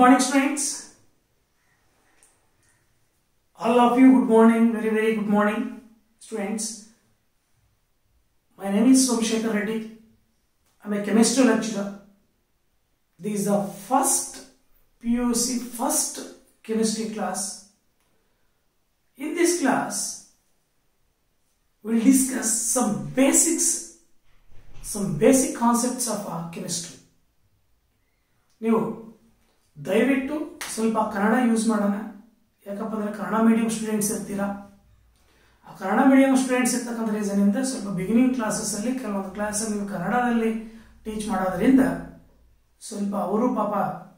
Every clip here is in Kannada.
morning, students. All of you, good morning. Very, very good morning, students. My name is Somshekar Reddy. I'm a chemistry lecturer. This is the first PUC, first chemistry class. In this class, we'll discuss some basics, some basic concepts of uh, chemistry. ನೀವು ದಯವಿಟ್ಟು ಸ್ವಲ್ಪ ಕನ್ನಡ ಯೂಸ್ ಮಾಡೋಣ. ಯಾಕಪ್ಪ ಅಂದರೆ ಕನ್ನಡ ಮೀಡಿಯಂ ಸ್ಟೂಡೆಂಟ್ಸ್ ಇರ್ತೀರಾ? ಆ ಕನ್ನಡ ಮೀಡಿಯಂ ಸ್ಟೂಡೆಂಟ್ಸ್ ಇರ್ತಕ್ಕಂಥ ರೀಸನಿಂದ ಸ್ವಲ್ಪ ಬಿಗಿನಿಂಗ್ ಕ್ಲಾಸಸ್ಸಲ್ಲಿ ಕೆಲವೊಂದು ಕ್ಲಾಸಲ್ಲಿ ನೀವು ಕನ್ನಡದಲ್ಲಿ ಟೀಚ್ ಮಾಡೋದ್ರಿಂದ ಸ್ವಲ್ಪ ಅವರು ಪಾಪ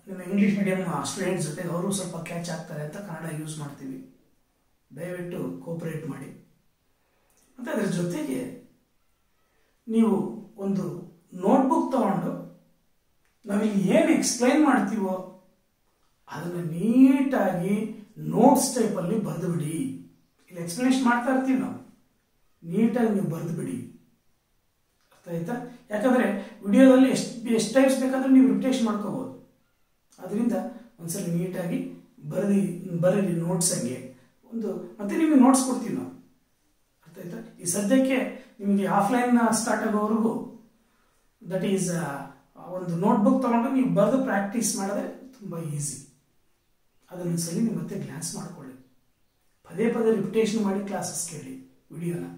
ನಿಮ್ಮ ಇಂಗ್ಲೀಷ್ ಮೀಡಿಯಂ ಸ್ಟೂಡೆಂಟ್ಸ್ ಜೊತೆಗೆ ಅವರು ಸ್ವಲ್ಪ ಕ್ಯಾಚ್ ಆಗ್ತಾರೆ ಅಂತ ಕನ್ನಡ ಯೂಸ್ ಮಾಡ್ತೀವಿ. ದಯವಿಟ್ಟು ಕೋಪರೇಟ್ ಮಾಡಿ. ಮತ್ತು ಅದರ ಜೊತೆಗೆ ನೀವು ಒಂದು ನೋಟ್ಬುಕ್ ತಗೊಂಡು ನಾವಿಲ್ಲಿ ಏನು ಎಕ್ಸ್ಪ್ಲೈನ್ ಮಾಡ್ತೀವೋ ಅದನ್ನು ನೀಟಾಗಿ ನೋಟ್ಸ್ ಟೈಪಲ್ಲಿ ಬರೆದು ಬಿಡಿ ಇಲ್ಲಿ ಎಕ್ಸ್ಪ್ಲನೇಷನ್ ಮಾಡ್ತಾ ಇರ್ತೀವಿ ನಾವು. ನೀಟಾಗಿ ನೀವು ಬರೆದು ಬಿಡಿ ಅರ್ಥ ಆಯ್ತಾ? ಯಾಕಂದರೆ ವಿಡಿಯೋದಲ್ಲಿ ಎಷ್ಟು ಎಷ್ಟು ಟೈಪ್ಸ್ ಬೇಕಾದ್ರೂ ನೀವು ರಿಪ್ಲೇಷನ್ ಮಾಡ್ಕೋಬೋದು. ಅದರಿಂದ ಒಂದ್ಸಲ ನೀಟಾಗಿ ಬರೆದಿ, ಬರಲಿ ನೋಟ್ಸ್ ಹಂಗೆ. ಒಂದು, ಮತ್ತೆ ನಿಮಗೆ ನೋಟ್ಸ್ ಕೊಡ್ತೀವಿ ನಾವು. ಅರ್ಥ ಆಯ್ತಾ? ಈ ಸದ್ಯಕ್ಕೆ ನಿಮಗೆ ಆಫ್ಲೈನ್ ಸ್ಟಾರ್ಟ್ ಆಗೋವರೆಗೂ ದಟ್ ಈಸ್ ಒಂದು ನೋಟ್ಬುಕ್ ತಗೊಂಡ್ರೆ ನೀವು ಬರೆದು ಪ್ರಾಕ್ಟೀಸ್ ಮಾಡಿದ್ರೆ ತುಂಬ ಈಸಿ ಅದನ್ನು ಸರಿ ನೀವು ಮತ್ತೆ ಗ್ಲಾನ್ಸ್ ಮಾಡಿಕೊಳ್ಳಿ. ಪದೇ ಪದೇ ರಿಪಿಟೇಷನ್ ಮಾಡಿ ಕ್ಲಾಸಸ್ ಕೇಳಿ, ವಿಡಿಯೋನ.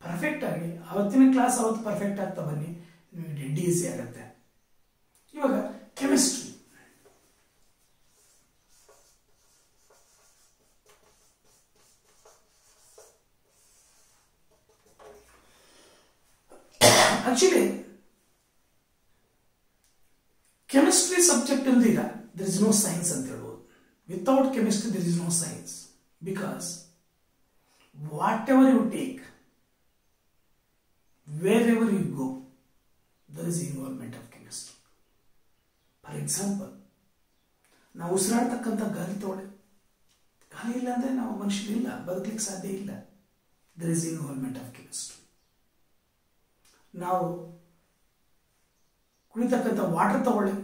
ಪರ್ಫೆಕ್ಟ್ ಆಗಿ, ಅವತ್ತಿನ ಕ್ಲಾಸ್ ಅವತ್ತು ಪರ್ಫೆಕ್ಟ್ ಆಗ್ತಾ ಬನ್ನಿ, ನಿಮಗೆ ಡೆಡ್ ಈಸಿ ಆಗುತ್ತೆ. ಇವಾಗ ಕೆಮಿಸ್ಟ್ರಿ ಆಕ್ಚುಲಿ ಕೆಮಿಸ್ಟ್ರಿ ಸಬ್ಜೆಕ್ಟ್ ಇಲ್ದಿರ ದರ್ ಇಸ್ ನೋ ಸೈನ್ಸ್ ಅಂತ ಹೇಳ್ಬೋದು. Without chemistry there is no science because whatever you take wherever you go there is involvement of chemistry for example ನಾವು ಉಸಿರಾಡ್ತಕ್ಕಂಥ ಗಾಳಿ ತೋಳೆ ಗಾಳಿ ಇಲ್ಲ ಅಂದರೆ ನಾವು ಮನುಷ್ಯರಿಲ್ಲ ಬದುಕಲಿಕ್ಕೆ ಸಾಧ್ಯ ಇಲ್ಲ. There is involvement of chemistry ನಾವು ಕುಡಿತಕ್ಕಂಥ ವಾಟರ್ ತಗೊಳ್ಳಿ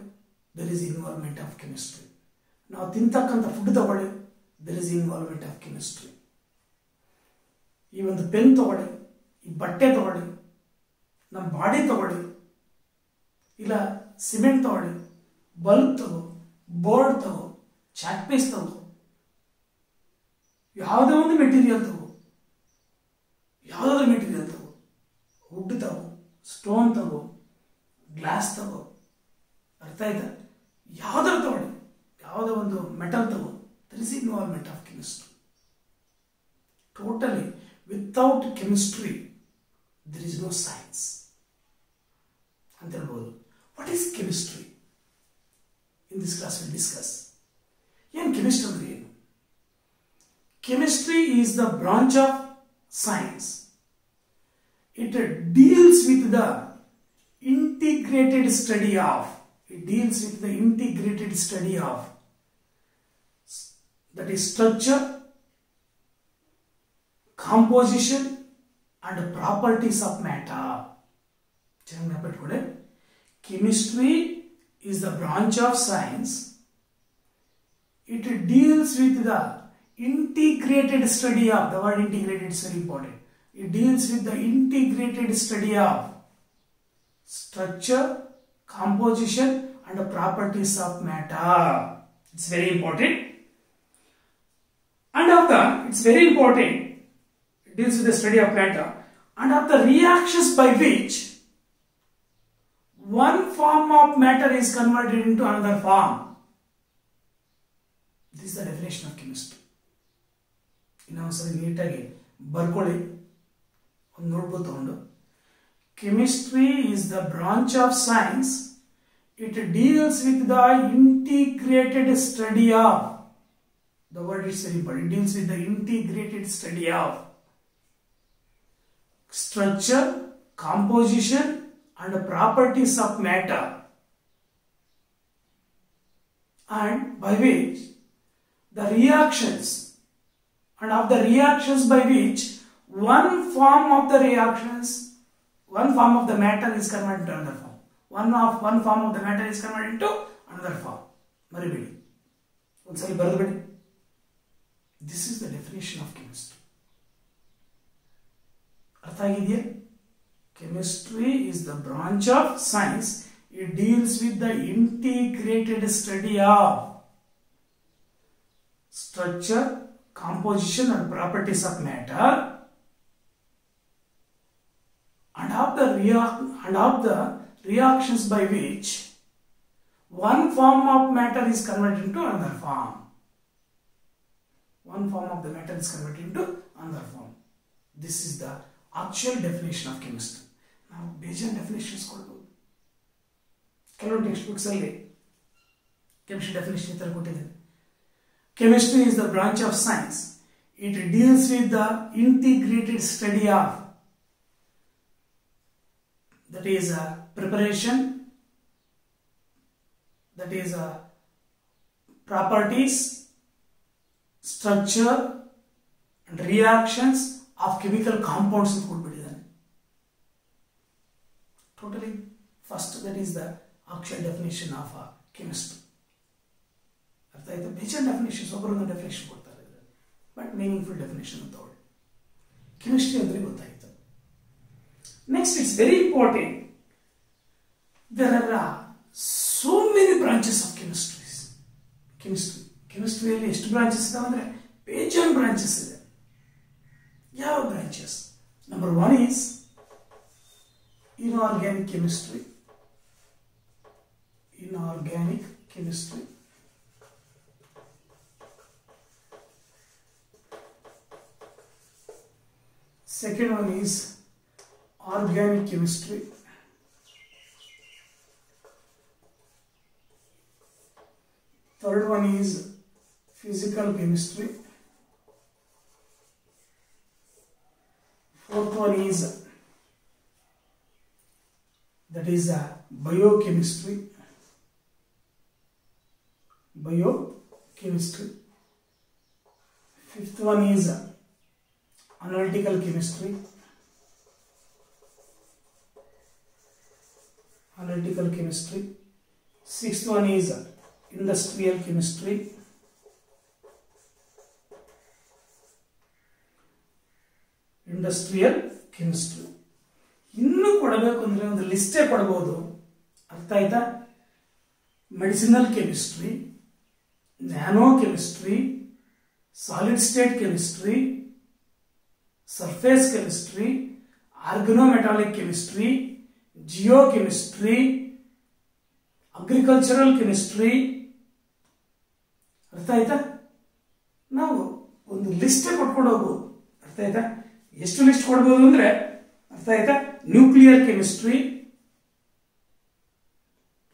there is involvement of chemistry ನಾವು ತಿಂತಕ್ಕಂಥ ಫುಡ್ ತಗೊಳ್ಳಿ. There is involvement of chemistry ಈ ಒಂದು ಪೆನ್ ತಗೊಳ್ಳಿ, ಈ ಬಟ್ಟೆ ತಗೊಳ್ಳಿ, ನಮ್ಮ ಬಾಡಿ ತಗೊಳ್ಳಿ, ಇಲ್ಲ ಸಿಮೆಂಟ್ ತಗೊಳ್ಳಿ ಬಲ್ಬ್ ತಗೋ ಬೋರ್ಡ್ ತಗೋ ಚಾಕ್ ಪೀಸ್ ತಗೋ, ಯಾವುದೇ ಒಂದು ಮೆಟೀರಿಯಲ್ ತಗೋ, ಯಾವುದಾದ್ರೂ ಮೆಟೀರಿಯಲ್ ತಗೋ ವುಡ್ ತಗೋ ಸ್ಟೋನ್ ತಗೋ ಗ್ಲಾಸ್ ತಗೋ, ಅರ್ಥ ಆಯ್ತಾ? ಯಾವ್ದಾರು ತಗೊಳ್ಳಿ. ಯಾವುದೋ ಒಂದು ಮೆಟಲ್ ತಗೋ there is involvement of chemistry totally without chemistry there is no science ಅಂತ ಹೇಳ್ಬೋದು. What is chemistry in this class will discuss ಏನು ಕೆಮಿಸ್ಟ್ರಿ ಅಂದ್ರೆ ಏನು? Chemistry is the branch of science it deals with the integrated study of, it deals with the integrated study of that is structure, composition and properties of matter. Chemistry is the branch of science. It deals with the integrated study of, the word integrated is very important. It deals with the integrated study of structure, composition and properties of matter. It's very important. And of the, it's very important, it deals with the study of matter and of the reactions by which one form of matter is converted into another form. This is the definition of chemistry. ಇನ್ನೊಂದ್ಸರಿ ನೀಟಾಗಿ ಬರ್ಕೊಳ್ಳಿ ಒಂದು ನೋಟ್ಬುಕ್ ತಗೊಂಡು chemistry is the branch of science it deals with the integrated study of the word is very important deals with the integrated study of structure composition and properties of matter and by which the reactions and of the reactions by which one form of the reactions one form of the matter is converted into another form one of one form of the matter is converted into another form ಮರಿಬೇಡಿ ಒಂದ್ಸಲ ಬರೆದುಬೇಡಿ this is the definition of chemistry ಅರ್ಥ ಆಗಿದೆಯಾ chemistry is the branch of science it deals with the integrated study of structure composition and properties of matter and of the reac, and of the reactions by which one form of matter is converted into another form. One form of the matter is converted into another form. This is the actual definition of chemistry. ನಾವು ಬೇಜಾನ್ ಡೆಫಿನೇಷನ್ಸ್ ಕೊಡ್ಬೋದು ಕೆಲವೊಂದು ಟೆಕ್ಸ್ಟ್ ಬುಕ್ಸ್ ಅಲ್ಲಿ ಕೆಮಿಸ್ಟ್ರಿ ಡೆಫಿನೇಷನ್ ಈ ಥರ ಕೊಟ್ಟಿದೆ chemistry is the branch of science it deals with the integrated study of that is a preparation that is a properties structure reactions of chemical compounds ಅಂತ ಕೊಟ್ಬಿಟ್ಟಿದ್ದಾನೆ totally first that is the action definition of a chemistry ಅರ್ಥ ಆಯ್ತು ಬೇಜನ್ ಡೆಫಿನೇಷನ್ಸ್ ಒಬ್ಬರೊಂದು ಡೆಫಿನೇಷನ್ ಕೊಡ್ತಾರೆ ಬಟ್ ಮೀನಿಂಗ್ಫುಲ್ ಡೆಫಿನೇಷನ್ ಅಂತ ಅವಳು ಕೆಮಿಸ್ಟ್ರಿ ಅಂದರೆ ಗೊತ್ತಾಯ್ತು. Next it's very important There are so so many of chemistries chemistry. Chemistry. ಕೆಮಿಸ್ಟ್ರಿಯಲ್ಲಿ ಎಷ್ಟು ಬ್ರಾಂಚಸ್ ಇದಾವೆ ಅಂದರೆ ಬೇಜಾನ್ ಬ್ರಾಂಚಸ್ ಇದೆ ಯಾವ branches number one is inorganic chemistry inorganic chemistry Second one is organic chemistry. Third one is physical chemistry. Fourth one is that is uh, biochemistry. Biochemistry. Fifth one is uh, analytical chemistry. Analytical chemistry. Sixth one is uh, industrial chemistry. Industrial chemistry ಇನ್ನೂ ಕೊಡಬೇಕು ಅಂದರೆ ಒಂದು ಲಿಸ್ಟೇ ಕೊಡಬಹುದು ಅರ್ಥ ಆಯ್ತಾ? Medicinal chemistry nano chemistry solid state chemistry surface chemistry organometallic chemistry geochemistry agricultural chemistry ಅರ್ಥ ಆಯ್ತಾ? ನಾವು ಒಂದು ಲಿಸ್ಟೇ ಕೊಟ್ಕೊಂಡು ಹೋಗ್ಬೋದು. ಅರ್ಥ ಆಯ್ತಾ? ಎಷ್ಟು ಲಿಸ್ಟ್ ಕೊಡ್ಬೋದು ಅಂದ್ರೆ ಅರ್ಥ ಆಯ್ತಾ? ನ್ಯೂಕ್ಲಿಯರ್ ಕೆಮಿಸ್ಟ್ರಿ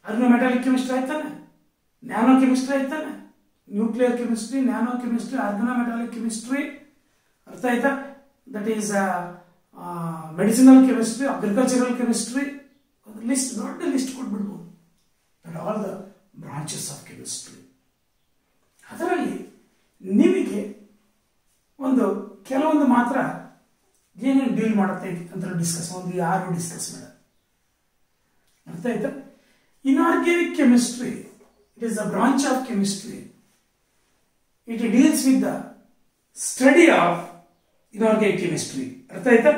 ಆರ್ಗನೋಮೆಟಾಲಿಕ್ ಕೆಮಿಸ್ಟ್ರಿ ಆಯ್ತಾನೆ. Nano chemistry ಆಯ್ತಾನೆ. Nuclear chemistry nano chemistry organometallic chemistry ಅರ್ಥ ಆಯ್ತಾ? That is medicinal chemistry agricultural chemistry ಒಂದು ಲಿಸ್ಟ್, ದೊಡ್ಡ list ಕೊಟ್ಬಿಡ್ಬೋದು. All the branches of chemistry ಅದರಲ್ಲಿ ನಿಮಗೆ ಒಂದು, ಕೆಲವೊಂದು ಮಾತ್ರ ಏನೇನು ಡೀಲ್ ಮಾಡುತ್ತೆ ಅಂತ ಡಿಸ್ಕಸ್ ಒಂದು ಯಾರು ಡಿಸ್ಕಸ್ ಮಾಡೋದು. ಅರ್ಥ ಆಯ್ತಾ? Inorganic chemistry it is a branch of chemistry it deals with the study of inorganic chemistry ಅರ್ಥ ಆಯ್ತಾ?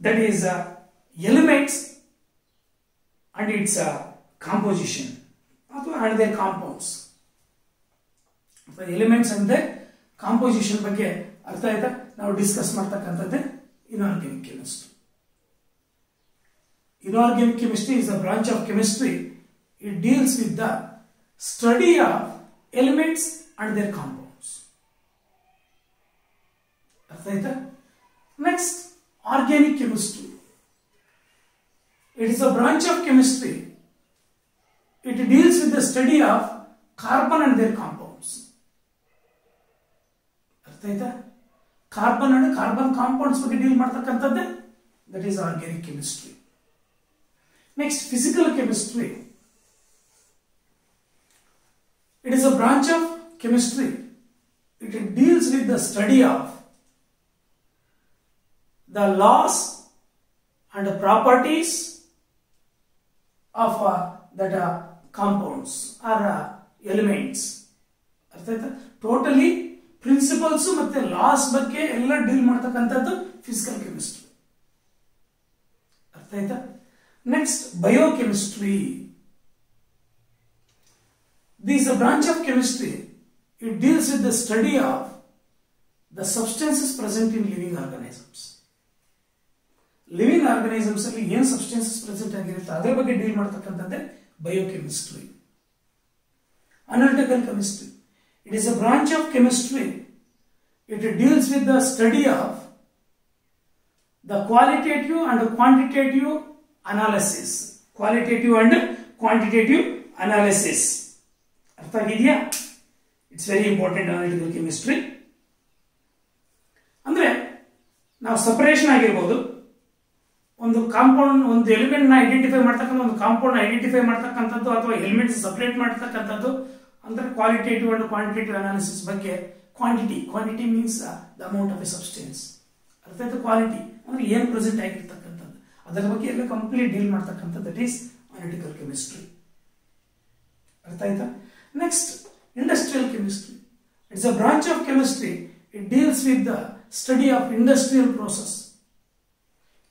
That is elements and it's composition ಅಥವಾ ಅಂಡ್ ದೇ ಕಾಂಪೌಂಡ್ಸ್ ಎಲಿಮೆಂಟ್ಸ್ ಅಂದ್ರೆ ಕಾಂಪೋಸಿಷನ್ ಬಗ್ಗೆ ಅರ್ಥ ಆಯ್ತಾ? ನಾವು discuss ಮಾಡ್ತಕ್ಕಂಥದ್ದೇ inorganic chemistry inorganic chemistry is a branch of chemistry it deals with the study of elements and their compounds ಅರ್ಥ ಆಯ್ತಾ? Next organic chemistry it is a branch of chemistry it deals with the study of carbon and their compounds ಅರ್ಥ ಆಯ್ತಾ? ಕಾರ್ಬನ್ ಅಂಡ್ ಕಾರ್ಬನ್ ಕಾಂಪೌಂಡ್ಸ್ ಬಗ್ಗೆ deal ಮಾಡ್ತಕ್ಕಂಥದ್ದೇ that is organic chemistry next physical chemistry it is a branch of chemistry it deals with the study of the laws and properties of uh, that uh, compounds or uh, elements ಅರ್ಥ ಆಯ್ತಾ ಟೋಟಲಿ principles ಮತ್ತೆ ಲಾಸ್ ಬಗ್ಗೆ ಎಲ್ಲ ಡೀಲ್ ಮಾಡ್ತಕ್ಕಂಥದ್ದು ಫಿಸಿಕಲ್ ಕೆಮಿಸ್ಟ್ರಿ ಅರ್ಥ ಆಯ್ತಾ? Next biochemistry this a branch of chemistry it deals with the study of the substances present in living organisms living organisms ಅಲ್ಲಿ ಏನು ಸಬ್ಸ್ಟೆನ್ಸಸ್ ಪ್ರೆಸೆಂಟ್ ಆಗಿರುತ್ತೆ? ಅದರ ಬಗ್ಗೆ deal ಮಾಡ್ತಕ್ಕಂಥದ್ದೇ biochemistry analytical chemistry it is a branch of chemistry it deals with the study of the qualitative and quantitative analysis qualitative and quantitative analysis ಅರ್ಥ ಆಗಿದೆಯಾ it's very important analytical chemistry ಅಂದ್ರೆ ನಾವು ಸಪರೇಷನ್ ಆಗಿರ್ಬೋದು. ಒಂದು ಕಾಂಪೌಂಡ್ ಒಂದು ಎಲಿಮೆಂಟ್ನ ಐಡೆಂಟಿಫೈ ಮಾಡ್ತಕ್ಕಂಥ, ಒಂದು ಕಾಂಪೌಂಡ್ ಐಡೆಂಟಿಫೈ ಮಾಡ್ತಕ್ಕಂಥದ್ದು ಅಥವಾ ಎಲಿಮೆಂಟ್ಸ್ ಸಪರೇಟ್ ಮಾಡ್ತಕ್ಕಂಥದ್ದು ಅಂದ್ರೆ ಕ್ವಾಲಿಟೇಟಿವ್ ಅಂಡ್ ಕ್ವಾಂಟಿಟೇಟಿವ್ ಅನಾಲಿಸಿಸ್ ಬಗ್ಗೆ quantity quantity means the amount of a substance ಅರ್ಥ ಆಯ್ತು? ಕ್ವಾಲಿಟಿ ಅಂದ್ರೆ ಏನು ಪ್ರೆಸೆಂಟ್ ಆಗಿರ್ತಕ್ಕಂಥದ್ದು. ಅದರ ಬಗ್ಗೆ ಎಲ್ಲ ಕಂಪ್ಲೀಟ್ ಡೀಲ್ ಮಾಡ್ತಕ್ಕಂಥದ್ದು. ದಟ್ ಈಸ್ ಅನಾಲಿಟಿಕಲ್ ಕೆಮಿಸ್ಟ್ರಿ ಅರ್ಥ ಆಯ್ತಾ? Next industrial chemistry it's a branch of chemistry it deals with the study of industrial process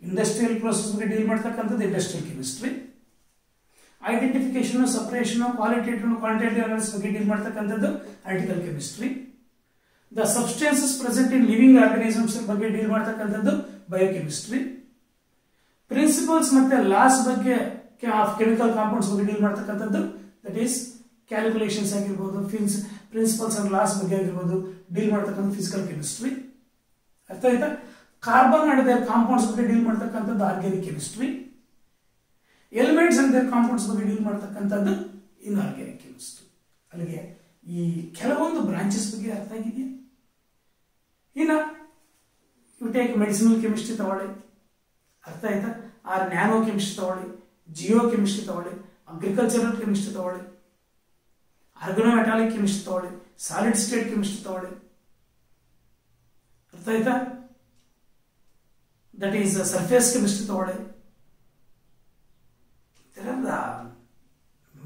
industrial process ಬಗ್ಗೆ ಡೀಲ್ ಮಾಡ್ತಕ್ಕಂಥದ್ದು industrial chemistry identification separation qualitative quantitative analysis ಬಗ್ಗೆ ಡೀಲ್ ಮಾಡ್ತಕ್ಕಂಥದ್ದು article chemistry the substances present in living organisms ಬಗ್ಗೆ ಡೀಲ್ ಮಾಡ್ತಕ್ಕಂಥದ್ದು ಬಯೋಕೆಮಿಸ್ಟ್ರಿ ಪ್ರಿನ್ಸಿಪಲ್ಸ್ ಮತ್ತೆ ಲಾಸ್ ಬಗ್ಗೆ ಆಫ್ ಕೆಮಿಕಲ್ ಕಾಂಪೌಂಡ್ಸ್ ಬಗ್ಗೆ ಡೀಲ್ ಮಾಡ್ತಕ್ಕಂಥದ್ದು ದಟ್ ಈಸ್ ಕ್ಯಾಲ್ಕುಲೇಷನ್ಸ್ ಆಗಿರ್ಬೋದು ಫಿನ್ಸ್ ಪ್ರಿನ್ಸಿಪಲ್ಸ್ ಅಂಡ್ ಲಾಸ್ ಬಗ್ಗೆ ಆಗಿರ್ಬೋದು ಡೀಲ್ ಮಾಡ್ತಕ್ಕಂಥ ಫಿಸಿಕಲ್ ಕೆಮಿಸ್ಟ್ರಿ ಅರ್ಥ ಆಯ್ತಾ? ಕಾರ್ಬನ್ ಅಂಡ್ ದೇರ್ ಕಾಂಪೌಂಡ್ಸ್ ಬಗ್ಗೆ ಡೀಲ್ ಮಾಡ್ತಕ್ಕಂಥದ್ದು organic chemistry elements and compounds ಬಗ್ಗೆ ಡೀಲ್ ಮಾಡ್ತಕ್ಕಂಥದ್ದು ಇನ್ ಆರ್ಗ್ಯಾನಿಕ್ ಕೆಮಿಸ್ಟ್ರಿ ಅಲ್ಲಿಗೆ ಈ ಕೆಲವೊಂದು ಬ್ರಾಂಚಸ್ ಬಗ್ಗೆ ಅರ್ಥ ಆಗಿದೆಯಾ? ಇನ್ನ ಯು ಟೇಕ್ ಮೆಡಿಸಿನಲ್ ಕೆಮಿಸ್ಟ್ರಿ ತಗೊಳ್ಳಿ. ಅರ್ಥ ಆಯ್ತಾ? ಆರ್ ನ್ಯಾನೋ ಕೆಮಿಸ್ಟ್ರಿ ತಗೊಳ್ಳಿ ಜಿಯೋ ಕೆಮಿಸ್ಟ್ರಿ ತಗೊಳ್ಳಿ ಅಗ್ರಿಕಲ್ಚರಲ್ ಕೆಮಿಸ್ಟ್ರಿ ತಗೊಳ್ಳಿ ಆರ್ಗನೋಮೆಟಾಲಿಕ್ ಕೆಮಿಸ್ಟ್ರಿ ತಗೊಳ್ಳಿ ಸಾಲಿಡ್ ಸ್ಟೇಟ್ ಕೆಮಿಸ್ಟ್ರಿ ತಗೊಳ್ಳಿ. ಅರ್ಥ ಆಯ್ತಾ? ದಟ್ ಈಸ್ ಸರ್ಫೇಸ್ ಕೆಮಿಸ್ಟ್ರಿ ತಗೊಳ್ಳಿ. There are the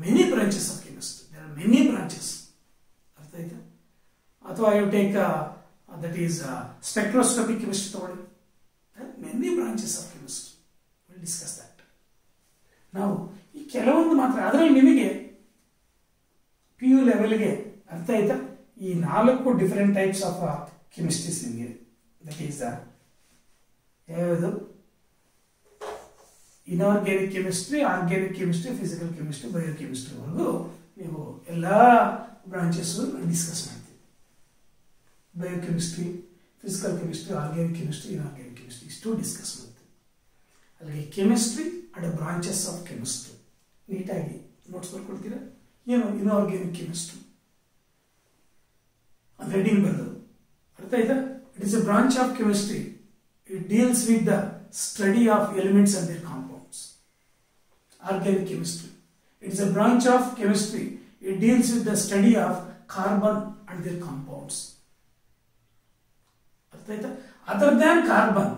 many branches of chemistry. There are many branches. ಅರ್ಥ ಆಯ್ತಾ ಅಥವಾ you take that is spectroscopic chemistry ತಗೊಳ್ಳಿ many branches of chemistry will discuss that ನಾವು ಈ ಕೆಲವೊಂದು ಮಾತ್ರ, ಅದರಲ್ಲಿ ನಿಮಗೆ ಪಿ ಯು ಲೆವೆಲ್ಗೆ ಅರ್ಥ ಆಯ್ತಾ? ಈ ನಾಲ್ಕು ಡಿಫರೆಂಟ್ ಟೈಪ್ಸ್ ಆಫ್ ಕೆಮಿಸ್ಟ್ರೀಸ್ ನಿಮಗೆ. ದಟ್ ಈಸ್ ಯಾವ್ಯಾವುದು? Inorganic chemistry organic chemistry, physical chemistry ಬಯೋಕೆಮಿಸ್ಟ್ರಿವರೆಗೂ ನೀವು ಎಲ್ಲ ಬ್ರಾಂಚಸ್ ಡಿಸ್ಕಸ್ ಮಾಡ್ತೀವಿ. Biochemistry physical chemistry organic chemistry inorganic chemistry, ಇಷ್ಟು ಡಿಸ್ಕಸ್ ಮಾಡ್ತೀವಿ. ಅಲ್ಲಿಗೆ chemistry and branches of chemistry. ನೀಟಾಗಿ ನೋಟ್ಸ್ ಬರ್ಕೊಡ್ತೀರಾ? ಏನು ಇನ್ಆರ್ಗ್ಯಾನಿಕ್ ಕೆಮಿಸ್ಟ್ರಿ? ಅದು ಹೆಡಿಂಗ್ ಬಂದು. ಅರ್ಥ ಆಯ್ತಾ? It is a branch of chemistry it deals with the study of elements and their organic chemistry it's a branch of chemistry it deals with the study of carbon and their compounds ಅರ್ಥ ಆಯ್ತಾ other than carbon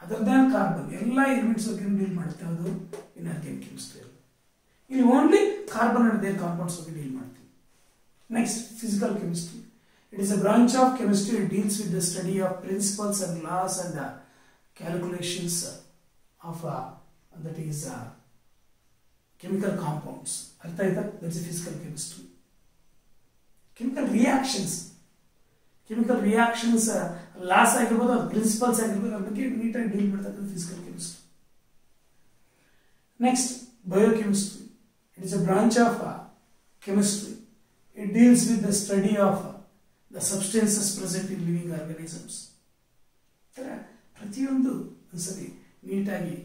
other than carbon ಎಲ್ಲ ಎಲಿಮೆಂಟ್ಸ್ ಬಗ್ಗೆ ಡೀಲ್ ಮಾಡುತ್ತೆ ಅದು ಇನ್ಆರ್ಗ್ಯಾನಿಕ್ ಕೆಮಿಸ್ಟ್ರಿ ಇಲ್ಲಿ only carbon and their compounds ಬಗ್ಗೆ ಡೀಲ್ ಮಾಡ್ತೀವಿ. Next physical chemistry It is a branch of chemistry. That deals with the study of principles and laws and uh, calculations uh, of uh, that is uh, chemical compounds. ಅರ್ಥ ಆಯ್ತಾ? That's physical chemistry chemical reactions chemical reactions laws ಆಗಿರ್ಬೋದು ಅದು ಪ್ರಿನ್ಸಿಪಲ್ಸ್ ಆಗಿರ್ಬೋದು, ಅದ್ರ ಬಗ್ಗೆ ನೀಟಾಗಿ ಡೀಲ್ ಮಾಡ್ತಕ್ಕಂಥ physical chemistry next biochemistry it is a branch of chemistry it deals with the study of the substances present in living organisms ಥರ ಪ್ರತಿಯೊಂದು ಒಂದ್ಸತಿ ನೀಟಾಗಿ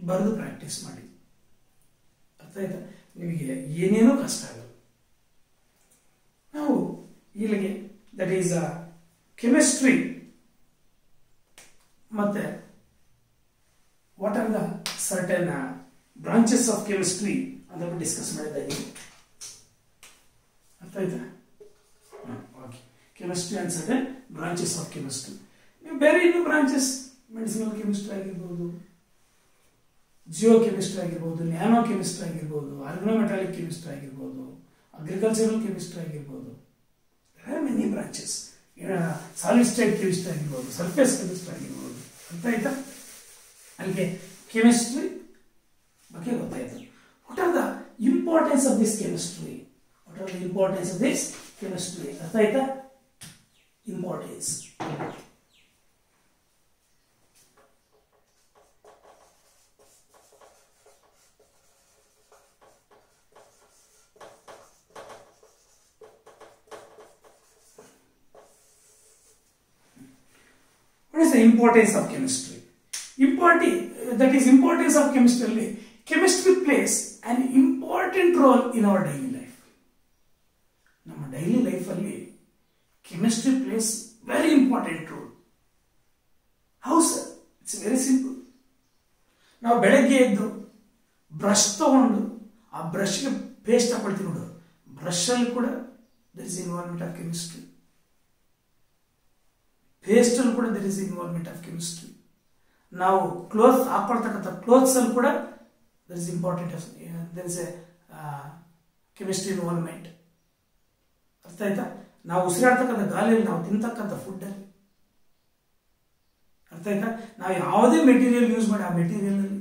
ಬರೆದು ಪ್ರಾಕ್ಟೀಸ್ ಮಾಡಿ. ಅರ್ಥ ಆಯ್ತಾ ನಿಮಗೆ ಏನೇನೋ ಕಷ್ಟ ಆಗಲ್ಲ ನಾವು ಇಲ್ಲಿಗೆ ದಟ್ ಈಸ್ ಅ ಕೆಮಿಸ್ಟ್ರಿ ಮತ್ತೆ what are the certain branches of chemistry ಅಂತ ಡಿಸ್ಕಸ್ ಮಾಡಿದ್ದಾಗಿ ಅರ್ಥ ಆಯ್ತಾ? Okay chemistry certain branches of chemistry ನೀವು ಬೇರೆ ಇನ್ನೂ ಬ್ರಾಂಚಸ್ ಮೆಡಿಸಿನಲ್ ಕೆಮಿಸ್ಟ್ರಿ ಆಗಿರ್ಬೋದು ಜಿಯೋ ಕೆಮಿಸ್ಟ್ರಿ ಆಗಿರ್ಬೋದು ನ್ಯಾನೋ ಕೆಮಿಸ್ಟ್ರಿ ಆಗಿರ್ಬೋದು ಆರ್ಗನೋಮೆಟಾಲಿಕ್ ಕೆಮಿಸ್ಟ್ರಿ ಆಗಿರ್ಬೋದು ಅಗ್ರಿಕಲ್ಚರಲ್ ಕೆಮಿಸ್ಟ್ರಿ ಆಗಿರ್ಬೋದು. Many branches solid state chemistry ಆಗಿರ್ಬೋದು ಸರ್ಫೇಸ್ ಕೆಮಿಸ್ಟ್ರಿ ಆಗಿರ್ಬೋದು. ಅಂತ ಆಯ್ತಾ? ಅಲ್ಲಿಗೆ ಕೆಮಿಸ್ಟ್ರಿ ಬಗ್ಗೆ ಗೊತ್ತಾಯ್ತು. What are the importance of this chemistry what are the importance of this chemistry ಅರ್ಥ ಆಯ್ತಾ? Importance what importance of chemistry ಇಂಪಾರ್ಟಿ that is importance of ಕೆಮಿಸ್ಟ್ರಿಯಲ್ಲಿ chemistry plays an important role in our daily life ನಮ್ಮ ಡೈಲಿ ಲೈಫ್ ಅಲ್ಲಿ chemistry plays very important role how sir it's very simple ನಾವು ಬೆಳಗ್ಗೆ ಎದ್ದು ಬ್ರಷ್ ತಗೊಂಡು ಆ ಬ್ರಷ್ಗೆ ಪೇಸ್ಟ್ ಹಾಕೊಳ್ತೀವಿ ನೋಡು. ಬ್ರಷ್ ಅಲ್ಲಿ ಕೂಡ that is involvement of chemistry ಕೂಡ there is involvement of chemistry ನಾವು ಕ್ಲೋತ್ ಹಾಕೊಳ್ತಕ್ಕಂಥ ಕ್ಲೋತ್ಸ್ ಅಲ್ಲಿ ಕೂಡ there is important there is a chemistry involvement ಅರ್ಥ ಆಯ್ತಾ? ನಾವು ಉಸಿರಾಡ್ತಕ್ಕಂಥ ಗಾಳಿಯಲ್ಲಿ ನಾವು ತಿಂತಕ್ಕಂಥ ಫುಡ್ಡಲ್ಲಿ ಅರ್ಥ ಆಯ್ತಾ? ನಾವು ಯಾವುದೇ ಮೆಟೀರಿಯಲ್ ಯೂಸ್ ಮಾಡಿ, ಆ ಮೆಟೀರಿಯಲ್ ಅಲ್ಲಿ